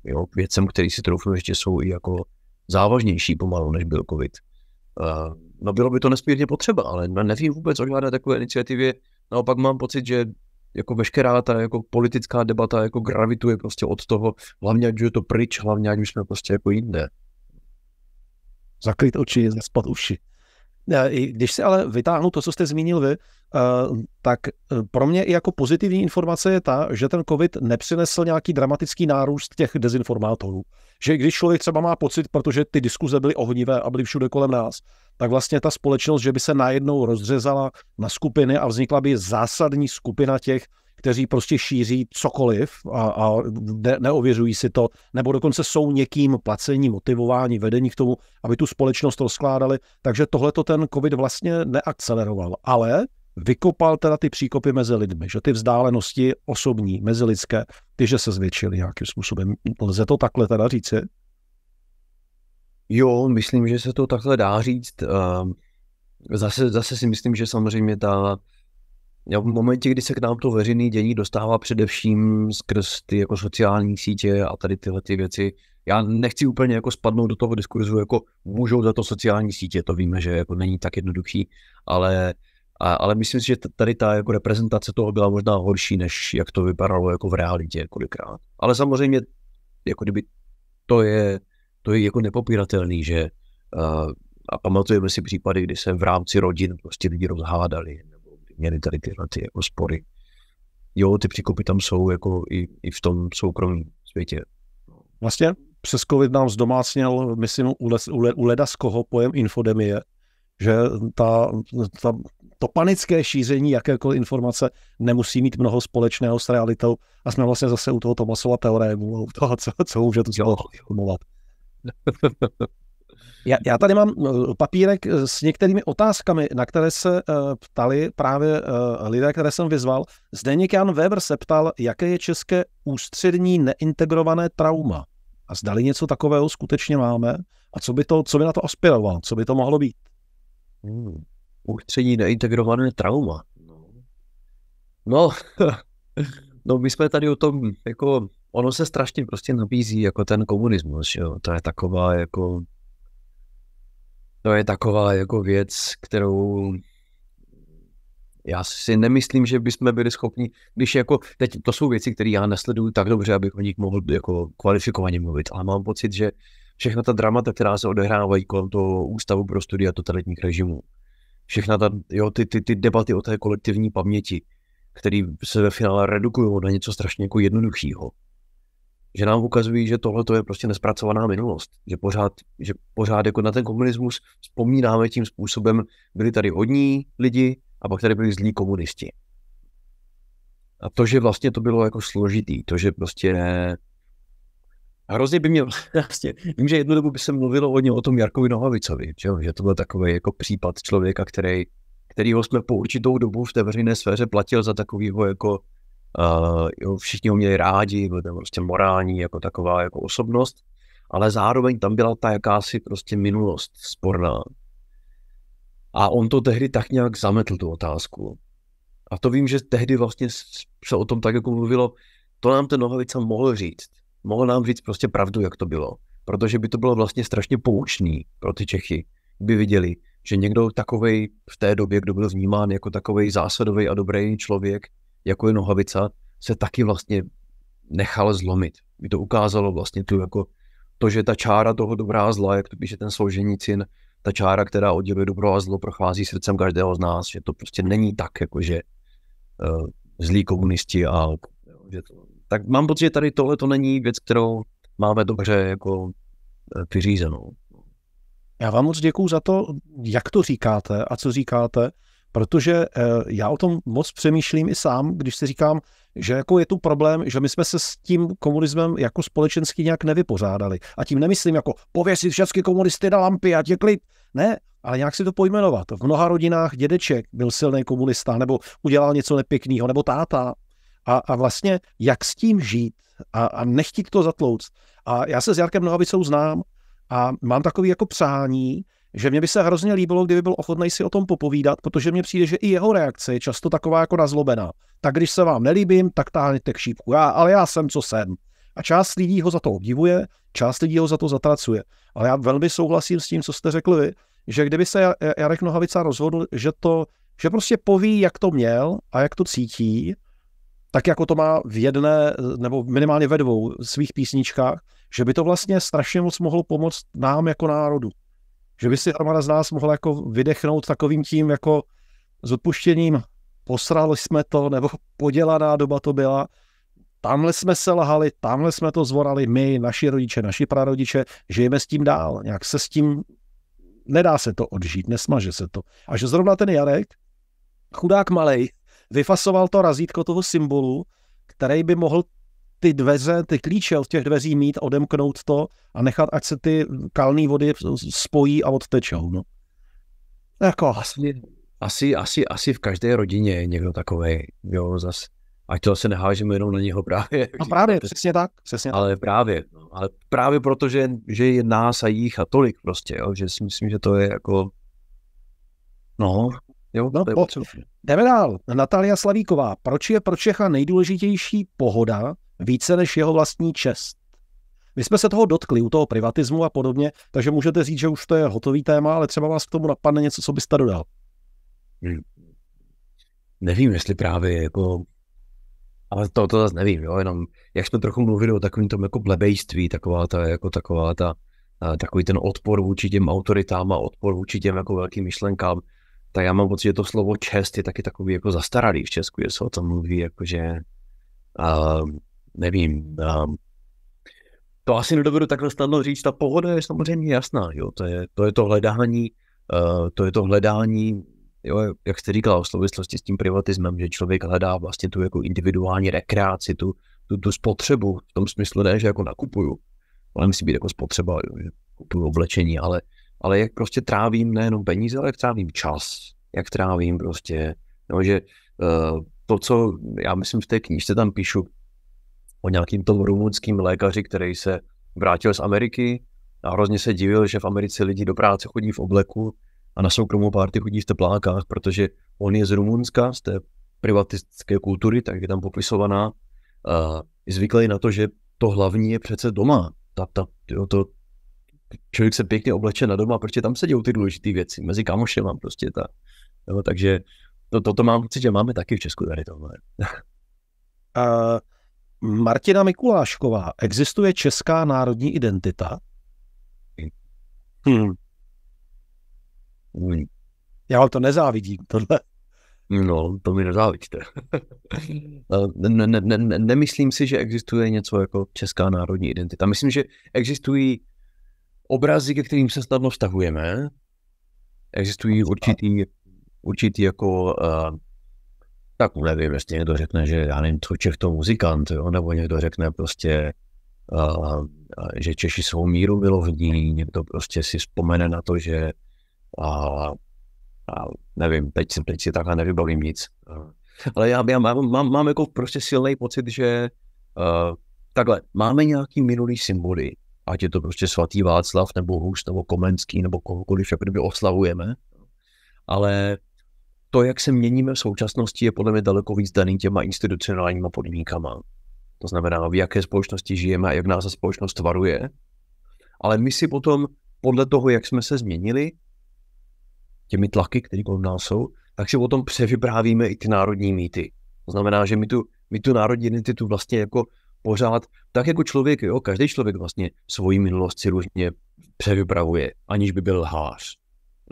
jo, věcem, které si troufnu ještě jsou i jako závažnější pomalu, než byl covid. Uh, no bylo by to nesmírně potřeba, ale nevím vůbec o žádné takové iniciativě. Naopak mám pocit, že jako veškerá ta jako politická debata jako gravituje prostě od toho, hlavně ať je to pryč, hlavně ať už jsme prostě jako jinde. Zakryt oči, zaspat uši. Když si ale vytáhnu to, co jste zmínil vy, eh, tak eh, pro mě i jako pozitivní informace je ta, že ten COVID nepřinesl nějaký dramatický nárůst těch dezinformátorů. Že když člověk třeba má pocit, protože ty diskuze byly ohnivé a byly všude kolem nás, tak vlastně ta společnost, že by se najednou rozřezala na skupiny a vznikla by zásadní skupina těch, kteří prostě šíří cokoliv a, a ne, neověřují si to, nebo dokonce jsou někým placení, motivování, vedení k tomu, aby tu společnost rozkládali. Takže tohle to ten COVID vlastně neakceleroval. Ale vykopal teda ty příkopy mezi lidmi, že ty vzdálenosti osobní, mezilidské, ty, že se zvětšily nějakým způsobem. Lze to takhle teda říci? Jo, myslím, že se to takhle dá říct. Ehm, zase, zase si myslím, že samozřejmě ta v momentě, kdy se k nám to veřejné dění dostává především skrz ty jako sociální sítě a tady tyhle ty věci, já nechci úplně jako spadnout do toho diskurzu, jako můžou za to sociální sítě, to víme, že jako není tak jednoduchý, ale, a, ale myslím si, že tady ta jako reprezentace toho byla možná horší, než jak to vypadalo jako v realitě kolikrát. Ale samozřejmě, jako kdyby to je, to je jako nepopíratelný, že uh, a pamatujeme si případy, kdy se v rámci rodin prostě lidi rozhádali, měli tady tyhle ty jako spory. Jo, ty příkopy tam jsou jako i, i v tom soukromém světě. Vlastně přes COVID nám zdomácněl, myslím, u, les, u, u leda z koho pojem infodemie, že ta, ta, to panické šíření jakékoliv informace nemusí mít mnoho společného s realitou a jsme vlastně zase u toho Tomasova teorému, u toho, co, co může tu formovat. Já, já tady mám eh, papírek eh, s některými otázkami, na které se uh, ptali právě lidé, které jsem vyzval. Zdeněk Jan Weber se ptal, jaké je české ústřední neintegrované trauma. A zdali něco takového skutečně máme a co by, to, co by na to aspirovalo, co by to mohlo být. Hmm. Ústřední neintegrované trauma. No, no my jsme tady o tom, jako ono se strašně prostě nabízí jako ten komunismus, jo. To je taková jako to je taková jako věc, kterou já si nemyslím, že bychom byli schopni, když jako, teď to jsou věci, které já nesleduju tak dobře, abych o nich mohl jako kvalifikovaně mluvit, ale mám pocit, že všechna ta dramata, která se odehrávají kolem toho ústavu pro studia totalitních režimů, všechna ta, jo, ty, ty, ty debaty o té kolektivní paměti, které se ve finále redukují na něco strašně jako jednoduchého, že nám ukazují, že tohle je prostě nespracovaná minulost, že pořád, že pořád jako na ten komunismus vzpomínáme tím způsobem, byli tady hodní lidi a pak tady byli zlí komunisti. A to, že vlastně to bylo jako složitý, to, že prostě ne... Hrozně by mě vlastně, vím, že jednu dobu by se mluvilo hodně o tom Jarkovi Nohavicovi, že, že to byl takový jako případ člověka, který, kterýho jsme po určitou dobu v té veřejné sféře platil za takovýho jako Uh, jo, všichni ho měli rádi, byl tam prostě morální jako taková jako osobnost, ale zároveň tam byla ta jakási prostě minulost sporná. A on to tehdy tak nějak zametl tu otázku. A to vím, že tehdy vlastně se o tom tak jako mluvilo, to nám ten Nohavica mohl říct. Mohl nám říct prostě pravdu, jak to bylo. Protože by to bylo vlastně strašně poučný pro ty Čechy, by viděli, že někdo takovej v té době, kdo byl vnímán jako takovej zásadový a dobrý člověk, jako je nohavica, se taky vlastně nechal zlomit. By to ukázalo vlastně tu jako to, že ta čára toho dobrá a zla, jak to píše ten Solženicin, ta čára, která odděluje dobro a zlo, prochází srdcem každého z nás, že to prostě není tak, jako že uh, zlí komunisti a že to, tak mám pocit, že tady tohle to není věc, kterou máme dobře jako eh, vyřízenou. Já vám moc děkuju za to, jak to říkáte a co říkáte protože eh, já o tom moc přemýšlím i sám, když si říkám, že jako je tu problém, že my jsme se s tím komunismem jako společensky nějak nevypořádali. A tím nemyslím jako pověsit všechny komunisty na lampy a klid. Ne, ale nějak si to pojmenovat. V mnoha rodinách dědeček byl silný komunista, nebo udělal něco nepěkného, nebo táta. A, a vlastně jak s tím žít a, a nechtít to zatlouct. A já se s Jarkem Nohavicou znám a mám takový jako přání, že mě by se hrozně líbilo, kdyby byl ochotný si o tom popovídat, protože mně přijde, že i jeho reakce je často taková jako nazlobená. Tak když se vám nelíbím, tak táhněte k šípku. Já, ale já jsem, co jsem. A část lidí ho za to obdivuje, část lidí ho za to zatracuje. Ale já velmi souhlasím s tím, co jste řekli vy, že kdyby se Jarek Nohavica rozhodl, že to, že prostě poví, jak to měl a jak to cítí, tak jako to má v jedné, nebo minimálně ve dvou svých písničkách, že by to vlastně strašně moc mohlo pomoct nám jako národu že by si armáda z nás mohla jako vydechnout takovým tím jako s odpuštěním posrali jsme to, nebo podělaná doba to byla, tamhle jsme se lahali, tamhle jsme to zvorali my, naši rodiče, naši prarodiče, žijeme s tím dál, nějak se s tím, nedá se to odžít, nesmaže se to. A že zrovna ten Jarek, chudák malej, vyfasoval to razítko toho symbolu, který by mohl ty dveře, ty klíče od těch dveří mít, odemknout to a nechat, ať se ty kalné vody spojí a odtečou. No. Jako... Asi, asi, asi, asi v každé rodině je někdo takový, jo, zas. Ať to se nehážeme jenom na něho právě. No právě, přesně tak. Přesně ale tak. právě, no, ale právě proto, že, že je nás a jich a tolik prostě, jo, že si myslím, že to je jako, no, jo, no, to je po, Jdeme dál. Natalia Slavíková. Proč je pro Čecha nejdůležitější pohoda více než jeho vlastní čest. My jsme se toho dotkli u toho privatismu a podobně, takže můžete říct, že už to je hotový téma, ale třeba vás k tomu napadne něco, co byste dodal. Hmm. Nevím, jestli právě jako ale to, to zase nevím, jo, jenom jak jsme trochu mluvili o takovém tom jako blebejství, taková ta, jako taková ta, takový ten odpor vůči těm autoritám a odpor vůči těm jako velkým myšlenkám, tak já mám pocit, že to slovo čest je taky takový jako zastaralý v Česku, že se o tom mluví, jakože uh, nevím, um, to asi nedovedu takhle snadno říct, ta pohoda je samozřejmě jasná, jo, to je to, je to hledání, uh, to je to hledání, jo, jak jste říkal, v souvislosti s tím privatismem, že člověk hledá vlastně tu jako individuální rekreaci, tu, tu, tu spotřebu, v tom smyslu ne, že jako nakupuju, ale musí být jako spotřeba, jo, že kupuju oblečení, ale, ale jak prostě trávím nejenom peníze, ale jak trávím čas, jak trávím prostě, no, že uh, to, co já myslím v té knížce tam píšu, o nějakým tom rumunským lékaři, který se vrátil z Ameriky a hrozně se divil, že v Americe lidi do práce chodí v obleku a na soukromou párty chodí v teplákách, protože on je z Rumunska, z té privatistické kultury, tak je tam popisovaná, uh, zvyklý na to, že to hlavní je přece doma. Ta, ta, jo, to, člověk se pěkně obleče na doma, protože tam se dějou ty důležité věci, mezi kamošema prostě ta. Jo, takže to, toto mám pocit, že máme taky v Česku tady tohle. uh, Martina Mikulášková, existuje česká národní identita? Hmm. Hmm. Já vám to nezávidím, tohle. No, to mi nezávidíte. ne, ne, ne, ne, nemyslím si, že existuje něco jako česká národní identita. Myslím, že existují obrazy, ke kterým se snadno vztahujeme. Existují určitý, určitý jako, uh, tak nevím, jestli někdo řekne, že já nevím, co Čech to muzikant, jo? nebo někdo řekne prostě, uh, že Češi jsou míru milovní, někdo prostě si vzpomene na to, že uh, a nevím, teď, teď si takhle nevybavím nic. Ale já, já mám, mám, mám jako prostě silný pocit, že uh, takhle, máme nějaký minulý symboly, ať je to prostě svatý Václav, nebo Hus, nebo Komenský, nebo kohokoliv, jak kdyby oslavujeme, ale to, jak se měníme v současnosti, je podle mě daleko víc daný těma institucionálníma podmínkama. To znamená, v jaké společnosti žijeme a jak nás společnost tvaruje. Ale my si potom, podle toho, jak jsme se změnili, těmi tlaky, které kolem nás jsou, tak si o tom převyprávíme i ty národní mýty. To znamená, že my tu, my tu národní identitu vlastně jako pořád, tak jako člověk, jo, každý člověk vlastně svoji minulost si různě převypravuje, aniž by byl lhář.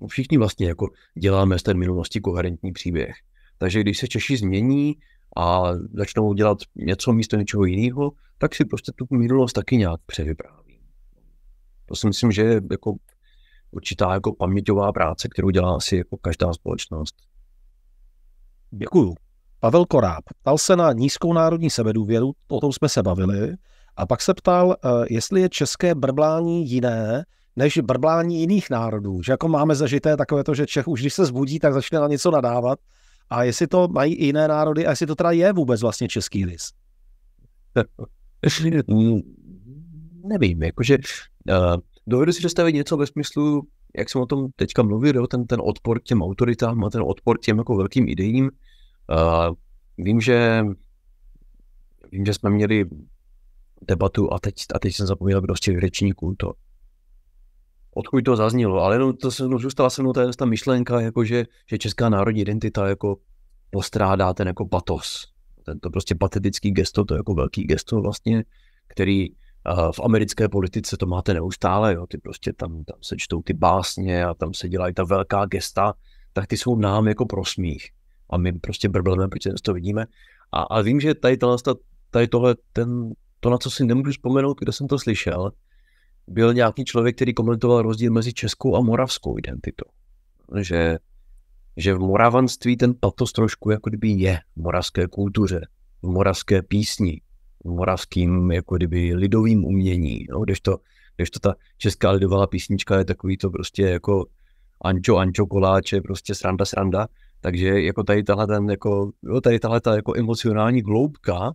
Všichni vlastně jako děláme z té minulosti koherentní příběh. Takže když se Češi změní a začnou dělat něco místo něčeho jiného, tak si prostě tu minulost taky nějak převypráví. To si myslím, že je jako určitá jako paměťová práce, kterou dělá asi jako každá společnost. Děkuju. Pavel Koráb ptal se na nízkou národní sebedůvěru, o tom jsme se bavili, a pak se ptal, eh, jestli je české brblání jiné než brblání jiných národů. Že jako máme zažité takové to, že Čech už když se zbudí, tak začne na něco nadávat. A jestli to mají i jiné národy a jestli to teda je vůbec vlastně český list. Nevím, jakože uh, dovedu si představit něco ve smyslu, jak jsem o tom teďka mluvil, jo, ten, ten odpor k těm autoritám a ten odpor k těm jako velkým idejím. Uh, vím, že vím, že jsme měli debatu a teď, a teď jsem zapomněl, kdo z těch řečníků to odkud to zaznělo, ale no, to se, no, zůstala se mnou ta, ta myšlenka, jako že, že česká národní identita jako postrádá ten jako patos. Tento prostě patetický gesto, to je jako velký gesto vlastně, který v americké politice to máte neustále, jo, ty prostě tam, tam se čtou ty básně a tam se dělají ta velká gesta, tak ty jsou nám jako prosmích. A my prostě brbleme, protože to vidíme. A, a vím, že tady, tady tohle, ten, to, na co si nemůžu vzpomenout, kde jsem to slyšel, byl nějaký člověk, který komentoval rozdíl mezi českou a moravskou identitou. Že, že v moravanství ten patos trošku jako kdyby je v moravské kultuře, v moravské písni, moravským jako kdyby lidovým umění, no, když to, když to ta česká lidová písnička je takový to prostě jako Ančo, Ančo, koláče, prostě sranda, sranda, takže jako tady tahle ten jako, jo, tady tahle ta jako emocionální gloubka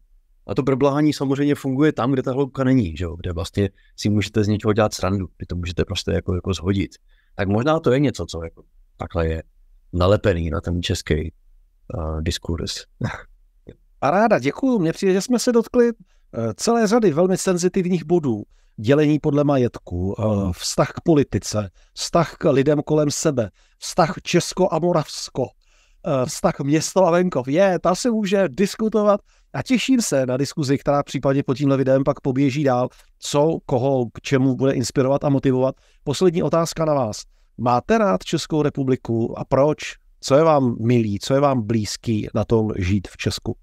a to brblání samozřejmě funguje tam, kde ta hloubka není, že jo? kde vlastně si můžete z něčeho dělat srandu, kdy to můžete prostě jako, jako zhodit. Tak možná to je něco, co jako takhle je nalepený na ten český uh, diskurs. A ráda, děkuju. Mně přijde, že jsme se dotkli eh, celé řady velmi senzitivních bodů. Dělení podle majetku, eh, vztah k politice, vztah k lidem kolem sebe, vztah Česko a Moravsko, vztah město a venkov. Je, ta se může diskutovat a těším se na diskuzi, která případně pod tímhle videem pak poběží dál, co koho k čemu bude inspirovat a motivovat. Poslední otázka na vás. Máte rád Českou republiku a proč? Co je vám milý, co je vám blízký na tom žít v Česku?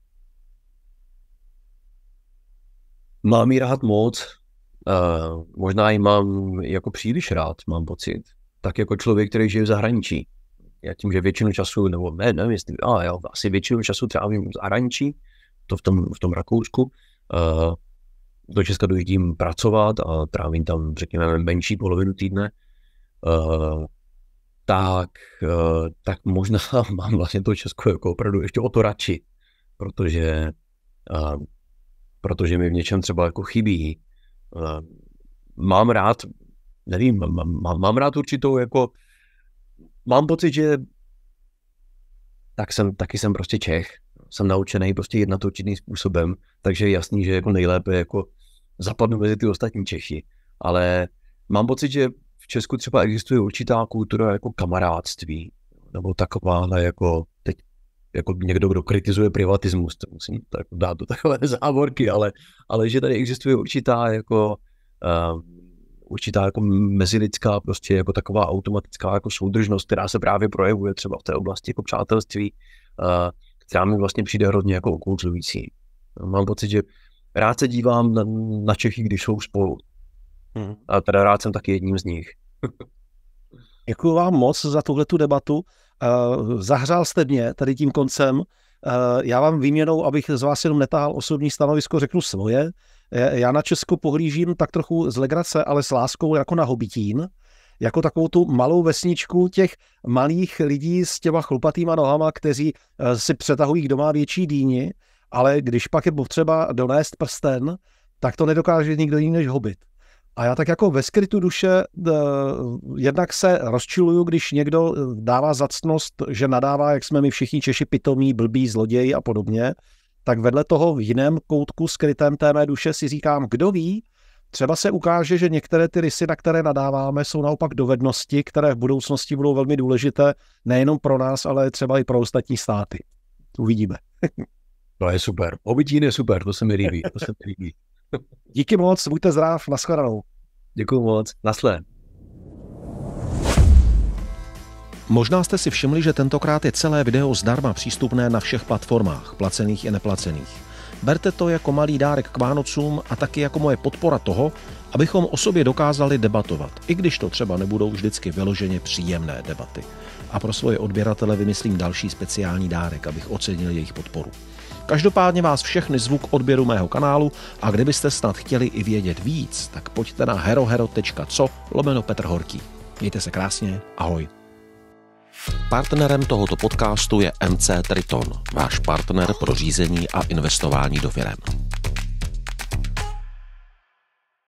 Mám ji rád moc, uh, možná ji mám jako příliš rád, mám pocit. Tak jako člověk, který žije v zahraničí. Já tím, že většinu času, nebo ne, nevím, jestli, a jo, asi většinu času trávím v zahraničí, to v tom, v tom Rakousku. Uh, do Česka dojíždím pracovat a trávím tam, řekněme, menší polovinu týdne. Uh, tak, uh, tak možná mám vlastně to Česko jako opravdu ještě o to radši, protože protože mi v něčem třeba jako chybí. mám rád, nevím, mám, mám rád určitou jako, mám pocit, že tak jsem, taky jsem prostě Čech, jsem naučený prostě jednat určitým způsobem, takže je jasný, že jako nejlépe jako zapadnu mezi ty ostatní Čechy, ale mám pocit, že v Česku třeba existuje určitá kultura jako kamarádství, nebo taková jako teď jako někdo, kdo kritizuje privatismus, to musím tak dát do takové závorky, ale, ale že tady existuje určitá jako uh, určitá jako mezilidská prostě jako taková automatická jako soudržnost, která se právě projevuje třeba v té oblasti jako přátelství, uh, která mi vlastně přijde hrozně jako okultující. Mám pocit, že rád se dívám na, na Čechy, když jsou spolu. Hmm. A teda rád jsem taky jedním z nich. Děkuji vám moc za tuhle tu debatu. Uh, zahřál jste mě tady tím koncem. Uh, já vám výměnou, abych z vás jenom netáhal osobní stanovisko, řeknu svoje. Já na Česko pohlížím tak trochu z legrace, ale s láskou jako na Hobitín, jako takovou tu malou vesničku těch malých lidí s těma chlupatýma nohama, kteří eh, si přetahují doma větší dýni, ale když pak je potřeba donést prsten, tak to nedokáže nikdo jiný než hobit. A já tak jako ve skrytu duše eh, jednak se rozčiluju, když někdo eh, dává zacnost, že nadává, jak jsme my všichni Češi pitomí, blbí, zloději a podobně, tak vedle toho v jiném koutku skrytém té mé duše si říkám, kdo ví, třeba se ukáže, že některé ty rysy, na které nadáváme, jsou naopak dovednosti, které v budoucnosti budou velmi důležité nejenom pro nás, ale třeba i pro ostatní státy. Uvidíme. To je super. Obytín je super, to se mi líbí. To se mi líbí. Díky moc, buďte zdrav, nashledanou. Děkuji moc, nasled. Možná jste si všimli, že tentokrát je celé video zdarma přístupné na všech platformách, placených i neplacených. Berte to jako malý dárek k Vánocům a taky jako moje podpora toho, abychom o sobě dokázali debatovat, i když to třeba nebudou vždycky vyloženě příjemné debaty. A pro svoje odběratele vymyslím další speciální dárek, abych ocenil jejich podporu. Každopádně vás všechny zvuk odběru mého kanálu a kdybyste snad chtěli i vědět víc, tak pojďte na herohero.co lomeno Petr Horký. Mějte se krásně, ahoj. Partnerem tohoto podcastu je MC Triton, váš partner pro řízení a investování do firem.